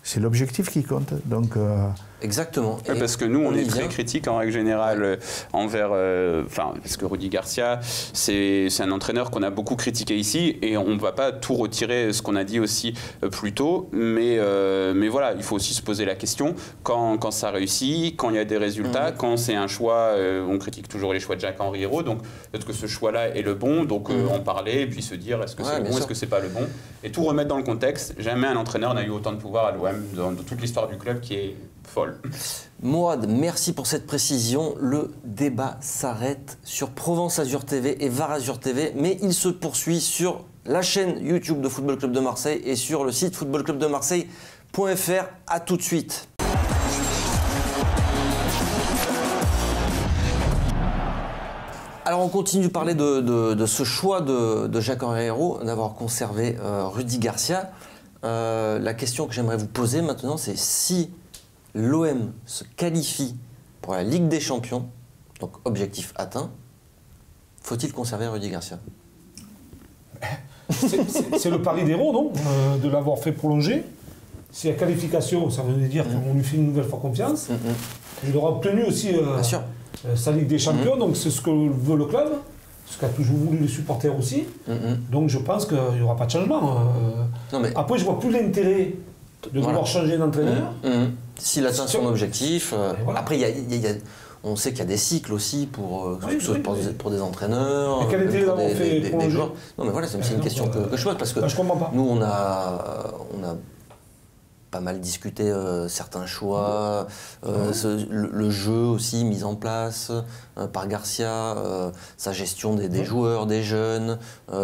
S3: C'est l'objectif qui compte. Donc, euh,
S1: Exactement.
S4: Parce que nous, on, est très
S1: vient.
S4: critique en règle générale euh, envers. euh, Enfin, parce que Rudy Garcia, c'est un entraîneur qu'on a beaucoup critiqué ici et on ne va pas tout retirer ce qu'on a dit aussi euh, plus tôt. Mais, euh, mais voilà, il faut aussi se poser la question quand, quand ça réussit, quand il y a des résultats, quand c'est un choix. euh, on critique toujours les choix de Jacques-Henri Hérault, donc peut-être que ce choix-là est le bon, donc
S1: Mhm.
S4: en parler et puis se dire est-ce que
S1: Ouais,
S4: c'est le bon, est-ce que c'est pas le bon et tout remettre dans le contexte. Jamais un entraîneur n'a eu autant de pouvoir à l'OM dans, dans toute l'histoire du club qui est folle.
S1: Moad, merci pour cette précision. Le débat s'arrête sur Provence Azur TV et Var Azur TV, mais il se poursuit sur la chaîne YouTube de Football Club de Marseille et sur le site footballclubdemarseille.fr. À tout de suite. Alors on continue de parler de, ce choix de, Jacques-Henri Hérault d'avoir conservé euh, Rudy Garcia. Euh, la question que j'aimerais vous poser maintenant, c'est si l'OM se qualifie pour la Ligue des Champions, donc objectif atteint, faut-il conserver Rudy Garcia?
S2: C'est- le pari d'héros, non Euh, De l'avoir fait prolonger. Si la qualification, ça veut dire qu'on lui fait une nouvelle fois confiance. Il aura obtenu aussi euh,
S1: Bien sûr.
S2: euh, sa Ligue des Champions, donc c'est ce que veut le club, ce qu'a toujours voulu les supporters aussi. Donc je pense qu'il n'y aura pas de changement.
S1: Non mais
S2: Après, je vois plus l'intérêt de
S1: Voilà.
S2: devoir changer d'entraîneur.
S1: S'il atteint son objectif, euh,
S2: voilà.
S1: après il y a- il y a- il y a- on sait qu'il y a des cycles aussi pour, euh,
S2: Oui, oui,
S1: pour, des, pour des entraîneurs, pour des, joueurs. Non mais voilà, c'est
S2: Eh
S1: une question
S2: euh,
S1: que, que je pose parce que
S2: je pas.
S1: Nous, on a, on a pas mal discuté euh, certains choix, euh, ce- le, le jeu aussi mis en place euh, par Garcia, sa gestion des, joueurs, des jeunes.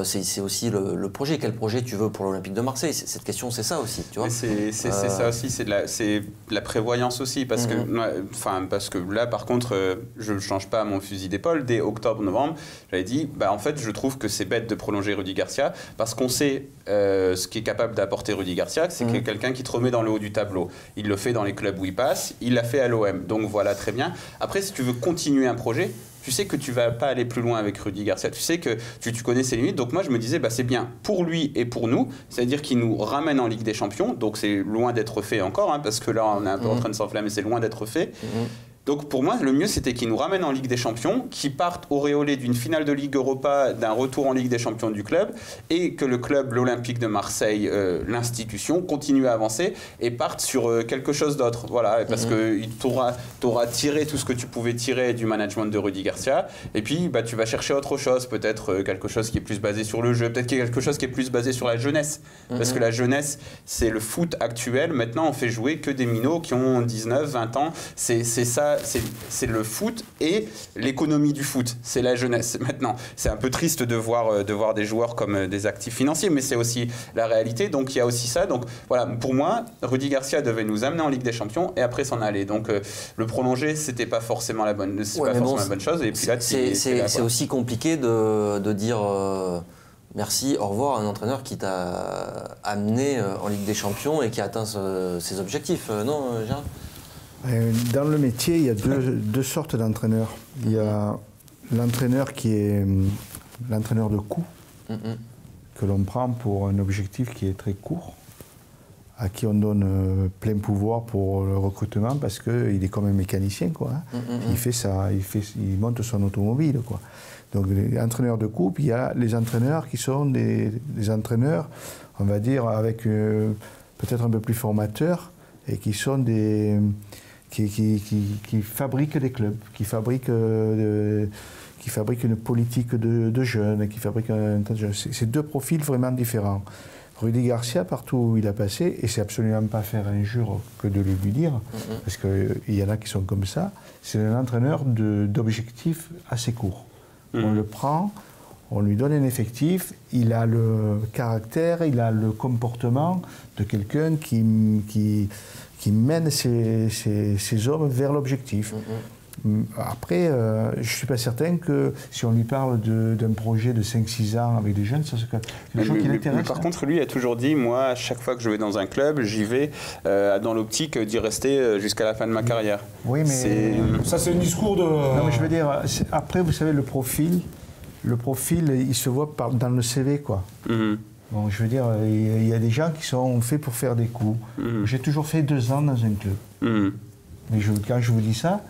S1: c'est aussi le, le projet. Quel projet tu veux pour l'Olympique de Marseille? Cette question, c'est ça aussi, tu vois.
S4: C'est ça aussi, c'est de, la- c'est de la prévoyance aussi, parce, que,
S1: Mhm.
S4: enfin, parce que là, par contre, je ne change pas mon fusil d'épaule. Dès octobre-novembre, j'avais dit, bah, en fait, je trouve que c'est bête de prolonger Rudy Garcia, parce qu'on sait ce qui est capable d'apporter Rudy Garcia, c'est que quelqu'un qui te remet dans le haut du tableau. Il le fait dans les clubs où il passe, il l'a fait à l'OM, donc voilà, très bien. Après, si tu veux continuer un projet, tu sais que tu vas pas aller plus loin avec Rudy Garcia. Tu sais que tu, tu connais ses limites. Donc moi, je me disais, bah, c'est bien pour lui et pour nous. C'est-à-dire qu'il nous ramène en Ligue des Champions. Donc c'est loin d'être fait encore, hein, parce que là, on est un peu en
S1: Mhm.
S4: train de s'enflammer, c'est loin d'être fait.
S1: Mhm.
S4: Donc pour moi, le mieux, c'était qu'ils nous ramènent en Ligue des Champions, qu'ils partent auréolés d'une finale de Ligue Europa, d'un retour en Ligue des Champions du club, et que le club, l'Olympique de Marseille, euh, l'institution, continue à avancer et parte sur euh, quelque chose d'autre. Voilà, parce
S1: Mhm.
S4: que tu auras, tiré tout ce que tu pouvais tirer du management de Rudy Garcia, et puis bah, tu vas chercher autre chose, peut-être euh, quelque chose qui est plus basé sur le jeu, peut-être quelque chose qui est plus basé sur la jeunesse. Parce
S1: Mhm.
S4: que la jeunesse, c'est le foot actuel. Maintenant, on fait jouer que des minots qui ont 19, 20 ans. C'est c'est ça, c'est le foot et l'économie du foot. C'est la jeunesse maintenant. C'est un peu triste de voir, euh, de voir des joueurs comme euh, des actifs financiers, mais c'est aussi la réalité. Donc il y a aussi ça. Donc voilà, pour moi, Rudy Garcia devait nous amener en Ligue des Champions et après s'en aller. Donc euh, le prolonger, c'était pas forcément la bonne,
S1: Ouais,
S4: pas
S1: bon,
S4: forcément la bonne chose. Et puis là,
S1: C'est- aussi compliqué de, de dire euh, merci, au revoir à un entraîneur qui t'a amené en Ligue des Champions et qui a atteint ce- ses objectifs, non, Gérard?
S3: Dans le métier, il y a deux, deux sortes d'entraîneurs. Il y a l'entraîneur qui est hum, l'entraîneur de coup,
S1: Mm,
S3: que l'on prend pour un objectif qui est très court, à qui on donne euh, plein pouvoir pour le recrutement parce qu'il est comme un mécanicien. Quoi, hein.
S1: Mm,
S3: Il, fait ça, il, fait, il monte son automobile. Quoi. Donc les entraîneurs de coupe, il y a les entraîneurs qui sont des, des entraîneurs, on va dire, avec euh, peut-être un peu plus formateurs et qui sont des. Qui, qui, qui- qui fabriquent des clubs, qui fabriquent, euh, qui fabriquent une politique de, de jeunes, qui fabriquent un tas de jeunes. C'est deux profils vraiment différents. Rudy Garcia, partout où il a passé, et c'est absolument pas faire injure que de le lui dire, parce qu'il y en a qui sont comme ça, c'est un entraîneur d'objectifs assez courts. On
S4: Mhm.
S3: le prend, on lui donne un effectif, il a le caractère, il a le comportement de quelqu'un qui, qui, qui mène ses- ses hommes vers l'objectif. Mm, Après, euh, je ne suis pas certain que si on lui parle d'un projet de 5-6 ans avec des jeunes, ça c'est quelque chose qui l'intéresse.
S4: par
S3: hein.
S4: contre, lui a toujours dit, moi, à chaque fois que je vais dans un club, j'y vais euh, dans l'optique d'y rester euh, jusqu'à la fin de ma carrière.
S3: Oui, mais-
S4: C'est-
S2: Ça, c'est un discours de.
S3: Non, mais je veux dire, après, vous savez, le profil, le profil, il se voit par- dans le CV, quoi.
S4: Mhm.
S3: Bon, je veux dire, il y a des gens qui sont faits pour faire des coups.
S4: Mhm.
S3: J'ai toujours fait deux ans dans un club.
S4: Mhm.
S3: Mais je- quand je vous dis ça,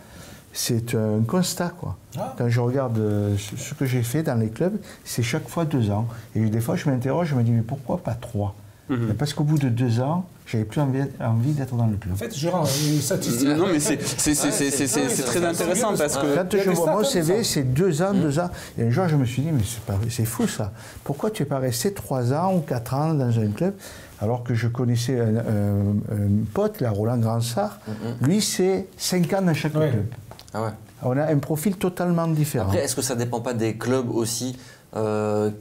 S3: c'est un constat, quoi.
S2: Ah.
S3: Quand je regarde euh, ce ce que j'ai fait dans les clubs, c'est chaque fois deux ans. Et des fois, je m'interroge, je me dis, mais pourquoi pas trois?
S4: Mhm.
S3: Parce qu'au bout de deux ans, j'avais plus envie, envie d'être dans le club.
S2: En fait, Gérard, les statistiques.
S4: Non, mais c'est
S1: Ouais,
S4: très intéressant parce que.
S3: Quand je vois mon CV, c'est deux ans, deux ans. Et un jour, je me suis dit, mais c'est fou ça. Pourquoi tu n'es pas resté trois ans ou quatre ans dans un club alors que je connaissais un, un- un pote, là, Roland Gransart, lui, c'est cinq ans dans chaque
S2: Ouais.
S3: club.
S1: Ah ouais.
S3: On a un profil totalement différent.
S1: Après, est-ce que ça dépend pas des clubs aussi euh,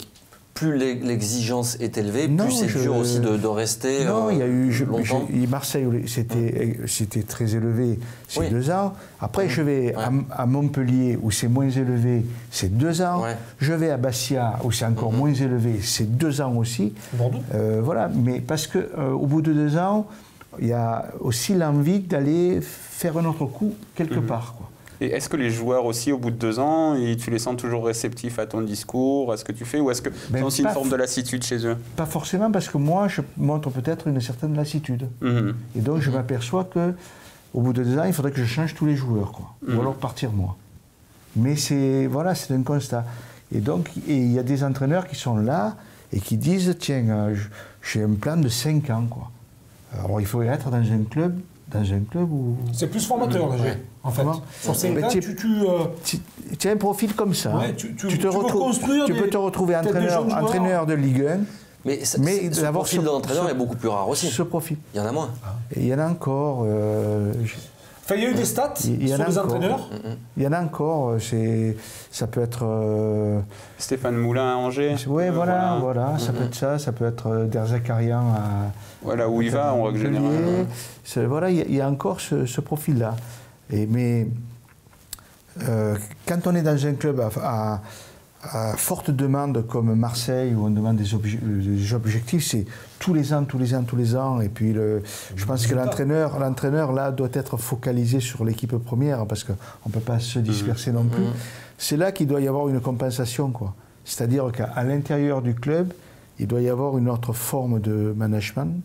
S1: Plus l'e- l'exigence est élevée,
S3: Non,
S1: plus c'est
S3: je-
S1: dur aussi de, de rester
S3: Non,
S1: euh,
S3: il y a eu je-
S1: longtemps.
S3: Marseille, c'était c'était très élevé, c'est
S1: Oui.
S3: deux ans. Après, je vais à,
S1: Ouais.
S3: à Montpellier où c'est moins élevé, c'est deux ans.
S1: Ouais.
S3: Je vais à Bastia où c'est encore moins élevé, c'est deux ans aussi.
S2: Bordeaux
S3: Euh, voilà, mais parce que euh, au bout de deux ans, il y a aussi l'envie d'aller faire un autre coup quelque part. Quoi.
S4: Et est-ce que les joueurs aussi, au bout de deux ans, et tu les sens toujours réceptifs à ton discours, à ce que tu fais, ou est-ce que
S3: Ben,
S4: c'est aussi une forme de lassitude chez eux?
S3: Pas forcément parce que moi, je montre peut-être une certaine lassitude.
S4: Mhm.
S3: Et donc, je m'aperçois que au bout de deux ans, il faudrait que je change tous les joueurs, quoi.
S4: Mhm.
S3: Ou alors partir moi. Mais c'est voilà, c'est un constat. Et donc, il y a des entraîneurs qui sont là et qui disent tiens, euh, j'ai un plan de cinq ans, quoi. Alors, il faut être dans un club, dans un club où
S2: C'est plus formateur,
S1: Ouais.
S2: en fait. Sur ces
S3: tu-
S2: euh,
S3: as un profil comme ça.
S2: Ouais, tu- tu-
S3: te
S2: tu peux
S3: retrouves-
S2: construire
S3: tu
S2: des-
S3: peux te retrouver entraîneur, de Ligue 1.
S1: Mais, ça-
S3: Mais
S1: ce profil d'entraîneur
S3: ce-
S1: est beaucoup plus rare aussi.
S3: Ce profil.
S1: Il y en a moins.
S3: Et il y en a encore. euh,
S2: Enfin, il y a eu des stats
S3: Il y en
S2: sur
S3: a
S2: les
S3: encore.
S2: entraîneurs.
S3: Il y en a encore. euh, C'est, ça peut être. euh,
S4: Stéphane Moulin à Angers
S3: Oui,
S4: euh,
S3: voilà, voilà, ça peut être ça, ça peut être Derzakarian à.
S4: Voilà où il va, en règle générale.
S3: Voilà, il y a- il y, a encore ce, ce profil-là. Mais euh, quand on est dans un club à, à- à forte demande comme Marseille où on demande des, obje- des objectifs, c'est tous les ans, tous les ans, tous les ans. Et puis le, je pense que l'entraîneur, l'entraîneur là doit être focalisé sur l'équipe première parce qu'on ne peut pas se disperser non plus. C'est là qu'il doit y avoir une compensation, quoi. C'est-à-dire qu'à l'intérieur du club, il doit y avoir une autre forme de management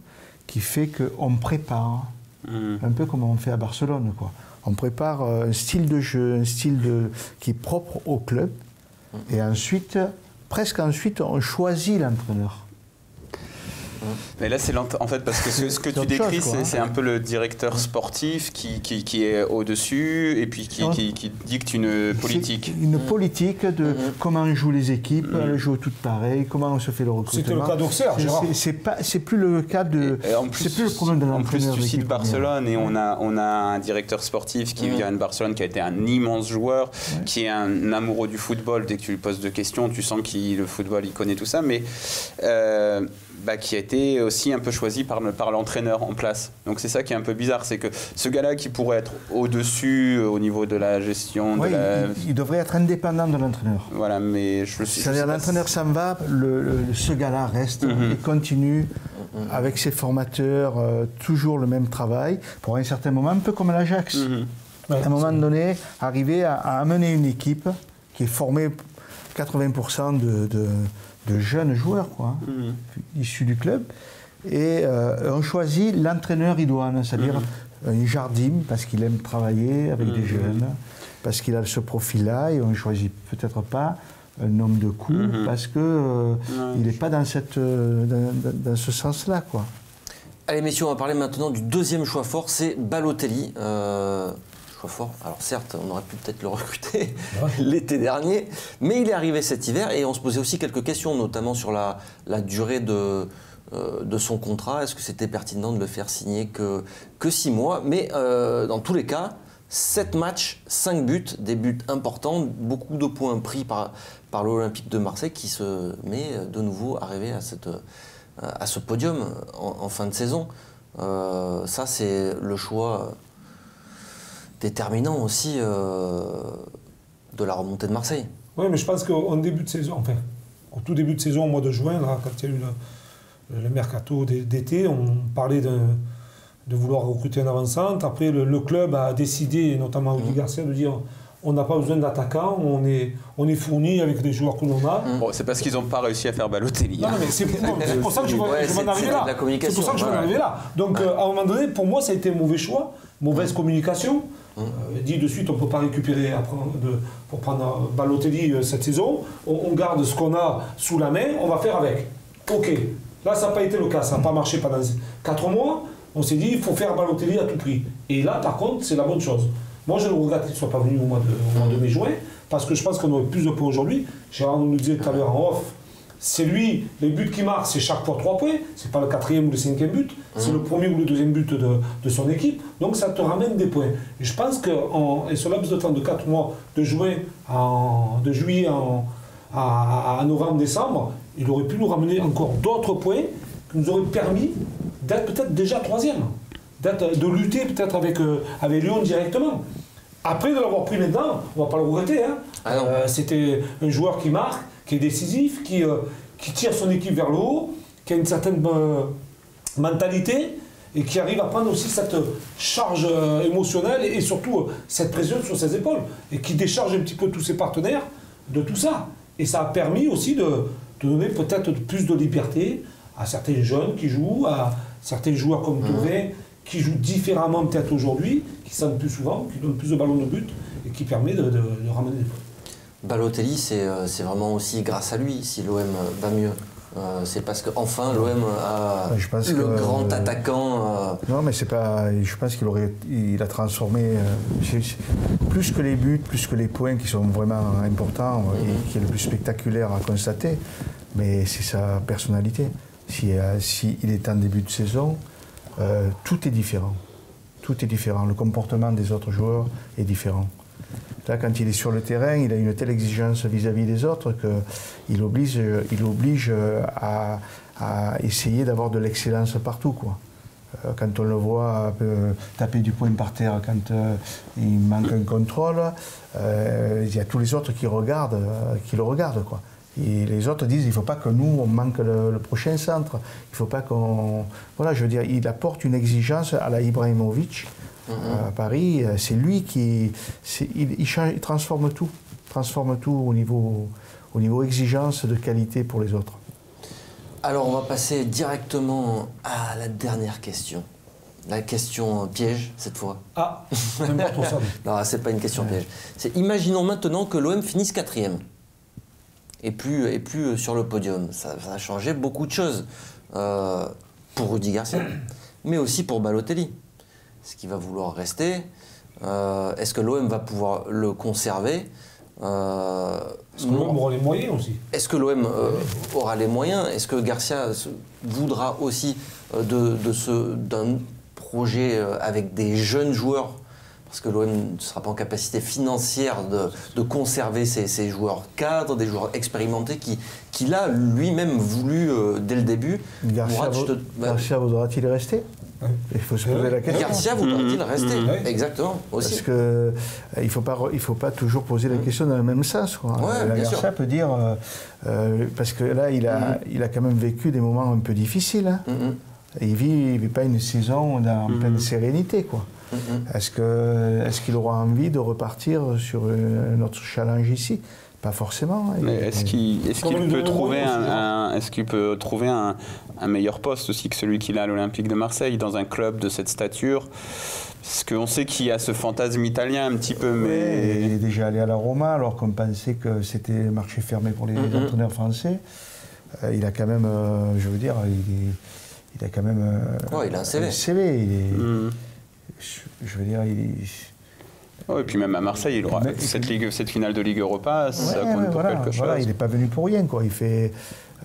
S3: qui fait qu'on prépare
S4: Mm.
S3: Un peu comme on fait à Barcelone. Quoi. On prépare euh, un style de jeu, un style de, qui est propre au club. Et ensuite, presque ensuite, on choisit l'entraîneur.
S4: Mais là, c'est l'ent- en fait parce que ce, ce que tu décris, c'est
S3: hein.
S4: c'est un peu le directeur sportif qui, qui, qui est au-dessus et puis qui,
S3: Ouais.
S4: qui, qui dicte une politique.
S3: Une politique de comment jouent les équipes, elles jouent toutes pareilles, comment on se fait le recrutement.
S2: C'était le cas d'Auxerre,
S3: C'est- pas, c'est plus le cas de.
S4: Et en plus,
S3: C'est plus le problème de
S4: En plus,
S3: l'entraîneur.
S4: tu
S3: de
S4: cites Barcelone et on a, on a un directeur sportif qui vient de Barcelone, qui a été un immense joueur, qui est un amoureux du football. Dès que tu lui poses deux questions, tu sens qu'il le football, il connaît tout ça, mais euh, bah, qui a été aussi un peu choisi par, le- par l'entraîneur en place. Donc c'est ça qui est un peu bizarre, c'est que ce gars-là qui pourrait être au-dessus euh, au niveau de la gestion, de la-
S3: il, il devrait être indépendant de l'entraîneur.
S4: voilà, mais je le suis.
S3: C'est-à-dire l'entraîneur s'en va, le, le- ce gars-là reste
S4: Mhm.
S3: et continue avec ses formateurs, euh, toujours le même travail, pour un certain moment, un peu comme à l'Ajax.
S4: Mhm.
S2: Ouais,
S3: à un moment donné, arriver à, à amener une équipe qui est formée 80% de, de- de jeunes joueurs, quoi, hein,
S4: Mhm.
S3: issus du club. Et euh, on choisit l'entraîneur idoine, c'est-à-dire un jardim, parce qu'il aime travailler avec des
S4: Mhm.
S3: jeunes, parce qu'il a ce profil-là, et on ne choisit peut-être pas un homme de coup,
S4: Mhm.
S3: parce qu'il euh, n'est pas dans, cette, euh, dans, dans- dans ce sens-là. quoi.
S1: Allez messieurs, on va parler maintenant du deuxième choix fort, c'est Balotelli. Euh, alors certes, on aurait pu peut-être le recruter l'été dernier, mais il est arrivé cet hiver et on se posait aussi quelques questions, notamment sur la, la durée de, euh, de son contrat. Est-ce que c'était pertinent de le faire signer que, que six mois? Mais euh, dans tous les cas, 7 matchs, 5 buts, des buts importants, beaucoup de points pris par, par l'Olympique de Marseille qui se met de nouveau à rêver à cette à ce podium en, en fin de saison. Euh, ça, c'est le choix déterminant aussi euh, de la remontée de Marseille.
S2: Oui, mais je pense qu'en début de saison, enfin, au tout début de saison, au mois de juin, là, quand il y a eu le, le mercato d'é- d'été, on parlait de, de vouloir recruter un avant-centre. Après, le, le club a décidé, notamment Audi Garcia, de dire on n'a pas besoin d'attaquants, on est, on est fourni avec les joueurs que l'on a.
S4: Bon, c'est parce qu'ils n'ont pas réussi à faire Balotelli.
S2: Non,
S4: hein.
S2: non, mais c'est pour, ça que je veux,
S1: Ouais,
S2: je veux
S1: c'est-
S2: en arriver
S1: c'est
S2: là. C'est pour ça que je veux en
S1: ouais.
S2: arriver là. Donc, euh, à un moment donné, pour moi, ça a été un mauvais choix, mauvaise communication. Euh, dit de suite, on ne peut pas récupérer pour prendre Balotelli euh, cette saison. On, garde ce qu'on a sous la main, on va faire avec. Ok, là, ça n'a pas été le cas, ça n'a pas marché pendant 4 mois. On s'est dit, il faut faire Balotelli à tout prix. Et là, par contre, c'est la bonne chose. Moi, je le regrette qu'il ne soit pas venu au mois de, de mai-juin, parce que je pense qu'on aurait plus de points aujourd'hui. Gérard nous disait tout à l'heure en off, c'est lui, les buts qu'il marque, c'est chaque fois 3 points. C'est pas le quatrième ou le cinquième but, c'est le premier ou le deuxième but de, de son équipe. Donc ça te ramène des points. Et je pense que en, et sur laps de temps de 4 mois, de juin, en, de juillet en, à, à novembre, décembre, il aurait pu nous ramener encore d'autres points qui nous auraient permis d'être peut-être déjà troisième, de lutter peut-être avec, euh, avec Lyon directement. Après de l'avoir pris maintenant, on va pas le regretter. hein.
S1: Ah.
S2: Euh, C'était un joueur qui marque, qui est décisif, qui, euh, qui tire son équipe vers le haut, qui a une certaine euh, mentalité et qui arrive à prendre aussi cette charge euh, émotionnelle et, et surtout euh, cette pression sur ses épaules et qui décharge un petit peu tous ses partenaires de tout ça. Et ça a permis aussi de, de donner peut-être plus de liberté à certains jeunes qui jouent, à certains joueurs comme Touré qui jouent différemment peut-être aujourd'hui, qui sentent plus souvent, qui donnent plus de ballons de but et qui permet de, de- de ramener des points.
S1: Balotelli, c'est euh, c'est vraiment aussi grâce à lui si l'OM va mieux. Euh, c'est parce qu'enfin l'OM a
S3: Ouais, je pense
S1: le
S3: que,
S1: grand
S3: euh,
S1: attaquant. euh,
S3: Non, mais c'est pas. Je pense qu'il aurait, il a transformé euh, plus que les buts, plus que les points qui sont vraiment importants euh, et qui est le plus spectaculaire à constater. Mais c'est sa personnalité. Si, euh, si il est en début de saison, euh, tout est différent. Tout est différent. Le comportement des autres joueurs est différent. Quand il est sur le terrain, il a une telle exigence vis-à-vis des autres qu'il oblige, il oblige à, essayer d'avoir de l'excellence partout. Euh, Quand on le voit euh, taper du poing par terre, quand euh, il manque un contrôle, il y a tous les autres qui, regardent, qui le regardent. Et les autres disent il ne faut pas que nous, on manque le, prochain centre. Il faut pas qu'on. Voilà, je veux dire, il apporte une exigence à la Ibrahimovic à Paris. Euh, C'est lui qui. Il, il change- il transforme tout. Transforme tout au niveau, au niveau exigence de qualité pour les autres.
S1: Alors on va passer directement à la dernière question La question piège cette fois.
S2: Ah, ça.
S1: Non, c'est pas une question piège. C'est imaginons maintenant que l'OM finisse quatrième et plus, et plus euh, sur le podium. Ça, ça a changé beaucoup de choses euh, pour Rudy Garcia, mais aussi pour Balotelli. Est-ce qu'il va vouloir rester Euh, Est-ce que l'OM va pouvoir le conserver? Euh,
S2: Parce que l'OM aura les moyens aussi.
S1: Est-ce que l'OM euh, aura les moyens? Est-ce que Garcia voudra aussi de, de ce- d'un projet avec des jeunes joueurs? Parce que l'OM ne sera pas en capacité financière de, de conserver ses, ses joueurs cadres, des joueurs expérimentés qui, qu'il a lui-même voulu euh, dès le début.
S3: Garcia,
S1: Mourad, te- bah,
S3: Garcia voudra-t-il rester. Il faut se poser la question.
S1: Garcia voudra-t-il rester
S2: Ouais.
S1: Exactement, aussi.
S3: Parce que euh, il faut pas il faut pas toujours poser la question dans le même sens. Quoi.
S1: Ouais,
S3: Euh, la
S1: bien
S3: Garcia
S1: sûr.
S3: peut dire euh, euh, parce que là il a il a quand même vécu des moments un peu difficiles. hein.
S1: Mhm,
S3: Il vit il vit pas une saison en pleine sérénité quoi.
S1: mhm.
S3: Est-ce que est-ce qu'il aura envie de repartir sur euh, notre challenge ici? Pas forcément. hein.
S4: Mais est-ce qu'il peut trouver un, un- est-ce qu'il peut trouver un, un meilleur poste aussi que celui qu'il a à l'Olympique de Marseille dans un club de cette stature? Parce qu'on sait qu'il y a ce fantasme italien un petit peu,
S3: Ouais, il
S4: mais
S3: est déjà allé à la Roma alors qu'on pensait que c'était marché fermé pour les entraîneurs français. Euh, il a quand même, euh, je veux dire, il, est- il a quand même. euh,
S1: Ouais, il a un CV.
S3: il est-
S4: Hmm.
S3: je, je veux dire, il est-
S4: Ouais, et puis même à Marseille, il aura
S3: Mais-
S4: cette, ligue, cette finale de Ligue Europa, ça
S3: Ouais,
S4: compte
S3: ouais,
S4: pour
S3: voilà,
S4: quelque chose.
S3: voilà, il n'est pas venu pour rien. Quoi. Il fait.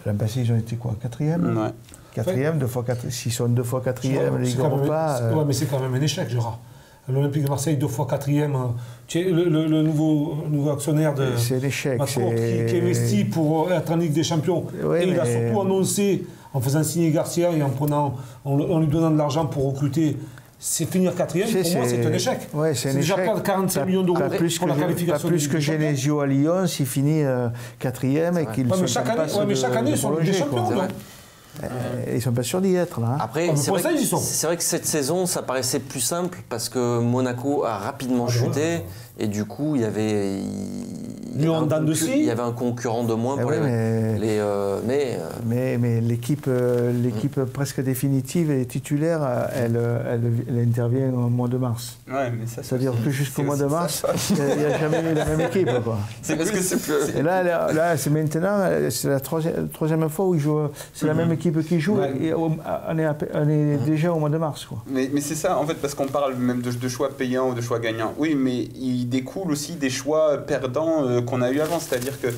S3: L'an passé, ils ont été quoi Quatrième?
S4: Ouais.
S3: Quatrième, deux fois quatre, s'ils sont deux fois quatrième, Ligue
S2: même-
S3: Europa.
S2: c'est-
S3: euh,
S2: ouais, mais c'est quand même un échec, Gérard. L'Olympique de Marseille, deux fois quatrième. euh, le, le- le nouveau, nouveau actionnaire de
S3: c'est l'échec.
S2: Macron qui, qui investit pour être en Ligue des Champions.
S3: Ouais,
S2: et il a surtout annoncé, en faisant signer Garcia et en, prenant, en, en lui donnant de l'argent pour recruter, c'est finir quatrième.
S3: C'est-
S2: Pour moi, c'est un échec.
S3: Ouais, c'est un
S2: déjà
S3: échec.
S2: perdre 45
S3: Pas-
S2: millions d'euros pour
S3: que,
S2: la qualification.
S3: Pas plus que. Genesio à Lyon s'il finit euh, quatrième et
S2: mais
S3: sont
S2: chaque
S3: en
S2: année, mais
S3: de-
S2: chaque année, ils sont des. Champions.
S3: Euh, Ils sont pas sûrs d'y être là. hein.
S1: Après, c'est
S2: pour
S1: vrai,
S2: ça,
S1: que-
S2: ils y sont.
S1: c'est vrai que cette saison, ça paraissait plus simple parce que Monaco a rapidement
S2: Ah,
S1: chuté
S2: ouais.
S1: Et du coup, il y avait, il, il y avait
S2: de
S1: il y avait un concurrent de moins
S3: Eh
S1: pour
S3: ouais,
S1: les.
S3: mais-
S1: les, euh, mais euh,
S3: Mais, mais l'équipe, euh, l'équipe presque définitive et titulaire, elle, elle, elle intervient au mois de mars.
S4: Ouais, mais ça,
S3: C'est-à-dire que jusqu'au mois de mars, il n'y a jamais eu la même équipe. Quoi.
S4: C'est parce que c'est
S3: Et là, là, là, c'est maintenant, c'est la troisième, troisième fois où ils jouent. C'est la même équipe qui joue.
S2: Ouais.
S3: Et on, on est, on est déjà au mois de mars. Quoi.
S4: Mais, mais c'est ça, en fait, parce qu'on parle même de, de choix payants ou de choix gagnants. Oui, mais il découle aussi des choix perdants euh, qu'on a eu avant. C'est-à-dire que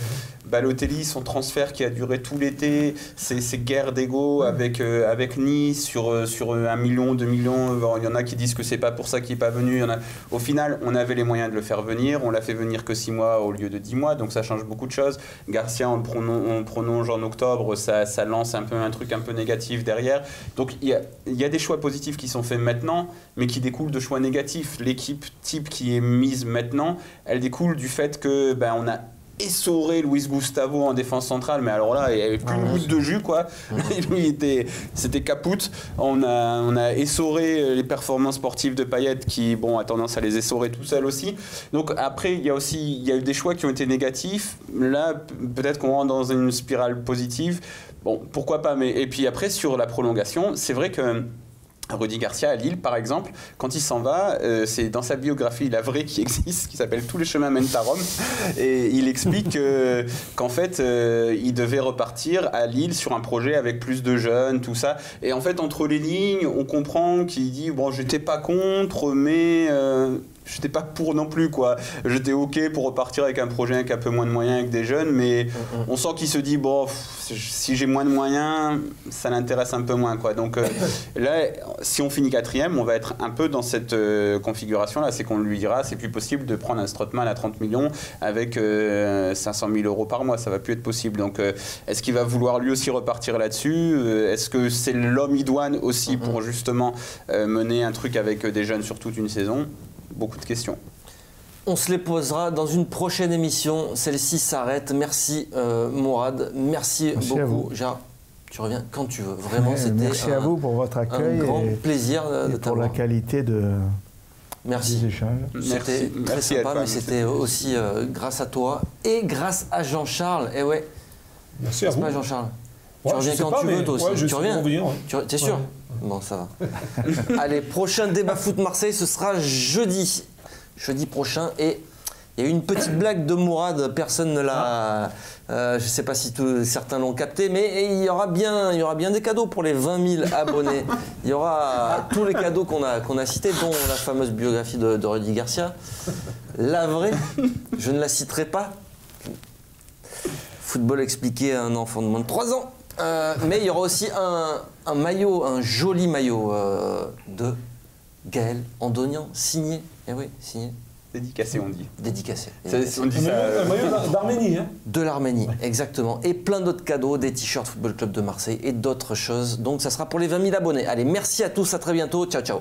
S4: Balotelli, son transfert qui a duré tout l'été, ces guerres d'ego avec, euh, avec Nice sur, euh, sur euh, un million, deux millions. Il y en a qui disent que c'est pas pour ça qu'il n'est pas venu. Il y en a... Au final, on avait les moyens de le faire venir. On l'a fait venir que six mois au lieu de dix mois, donc ça change beaucoup de choses. Garcia, on le prolonge, en octobre, ça, ça lance un peu un truc un peu négatif derrière. Donc il y a, y a des choix positifs qui sont faits maintenant, mais qui découlent de choix négatifs. L'équipe type qui est mise maintenant, elle découle du fait que ben, on a essoré Luis Gustavo en défense centrale, mais alors là, il n'y avait plus une goutte de jus, quoi. Lui, était, c'était capoute. On a, on a essoré les performances sportives de Payet, qui, bon, a tendance à les essorer tout seul aussi. Donc après, il y a aussi, il y a eu des choix qui ont été négatifs. Là, peut-être qu'on rentre dans une spirale positive. Bon, pourquoi pas, mais et puis après, sur la prolongation, c'est vrai que Rudy Garcia à Lille, par exemple, quand il s'en va, euh, c'est dans sa biographie, la vraie qui existe, qui s'appelle Tous les chemins mènent à Rome, et il explique qu'en fait, euh, il devait repartir à Lille sur un projet avec plus de jeunes, tout ça. Et en fait, entre les lignes, on comprend qu'il dit bon, j'étais pas contre, mais euh, j'étais pas pour non plus, quoi. J'étais ok pour repartir avec un projet avec un peu moins de moyens avec des jeunes, mais on sent qu'il se dit bon, si j'ai moins de moyens, ça l'intéresse un peu moins, quoi. Donc euh, là, si on finit quatrième, on va être un peu dans cette euh, configuration-là. C'est qu'on lui dira, c'est plus possible de prendre un Strootman à 30 millions avec euh, 500 000 euros par mois. Ça va plus être possible. Donc, euh, est-ce qu'il va vouloir lui aussi repartir là-dessus? Est-ce que c'est l'homme idoine aussi pour justement mener un truc avec des jeunes sur toute une saison? Beaucoup de questions.
S1: on se les posera dans une prochaine émission. Celle-ci s'arrête. Merci euh, Mourad. Merci,
S3: Merci à
S1: beaucoup. Gérard, tu reviens quand tu veux. Vraiment,
S3: Ouais,
S1: c'était
S3: Merci
S1: un,
S3: à vous pour votre
S1: un
S3: accueil
S1: grand
S3: et,
S1: plaisir euh,
S3: et
S1: de
S3: pour la qualité de,
S1: Merci.
S3: des échanges.
S1: C'était très
S4: Merci,
S1: sympa, mais c'était aussi euh, grâce à toi et grâce à Jean-Charles. Eh ouais,
S2: Merci à vous.
S1: Jean-Charles.
S2: Ouais,
S1: tu reviens quand
S2: pas,
S1: tu veux, toi aussi.
S2: ouais,
S1: tu reviens. Tu- T'es sûr?
S2: Ouais.
S1: Bon, ça va. Allez, prochain débat foot Marseille, ce sera jeudi. Jeudi prochain. Et il y a eu une petite blague de Mourad, personne ne l'a. euh, je ne sais pas si certains l'ont capté, mais il y, aura bien, des cadeaux pour les 20 000 abonnés. Il y aura tous les cadeaux qu'on a, qu'on a cités, dont la fameuse biographie de, de Rudy Garcia. La vraie, je ne la citerai pas. Football expliqué à un enfant de moins de 3 ans. Euh, mais il y aura aussi un, un maillot, un joli maillot euh, de Gaël Andonian, signé. Eh oui, signé,
S4: Dédicacé, on dit.
S1: dédicacé.
S4: Ça, on dit
S2: Un
S4: ça.
S2: maillot-
S4: euh,
S2: un maillot d'Ar- d'Arménie, hein.
S1: De l'Arménie, exactement. Et plein d'autres cadeaux, des t-shirts Football Club de Marseille et d'autres choses. Donc ça sera pour les 20 000 abonnés. Allez, merci à tous, à très bientôt. Ciao, ciao.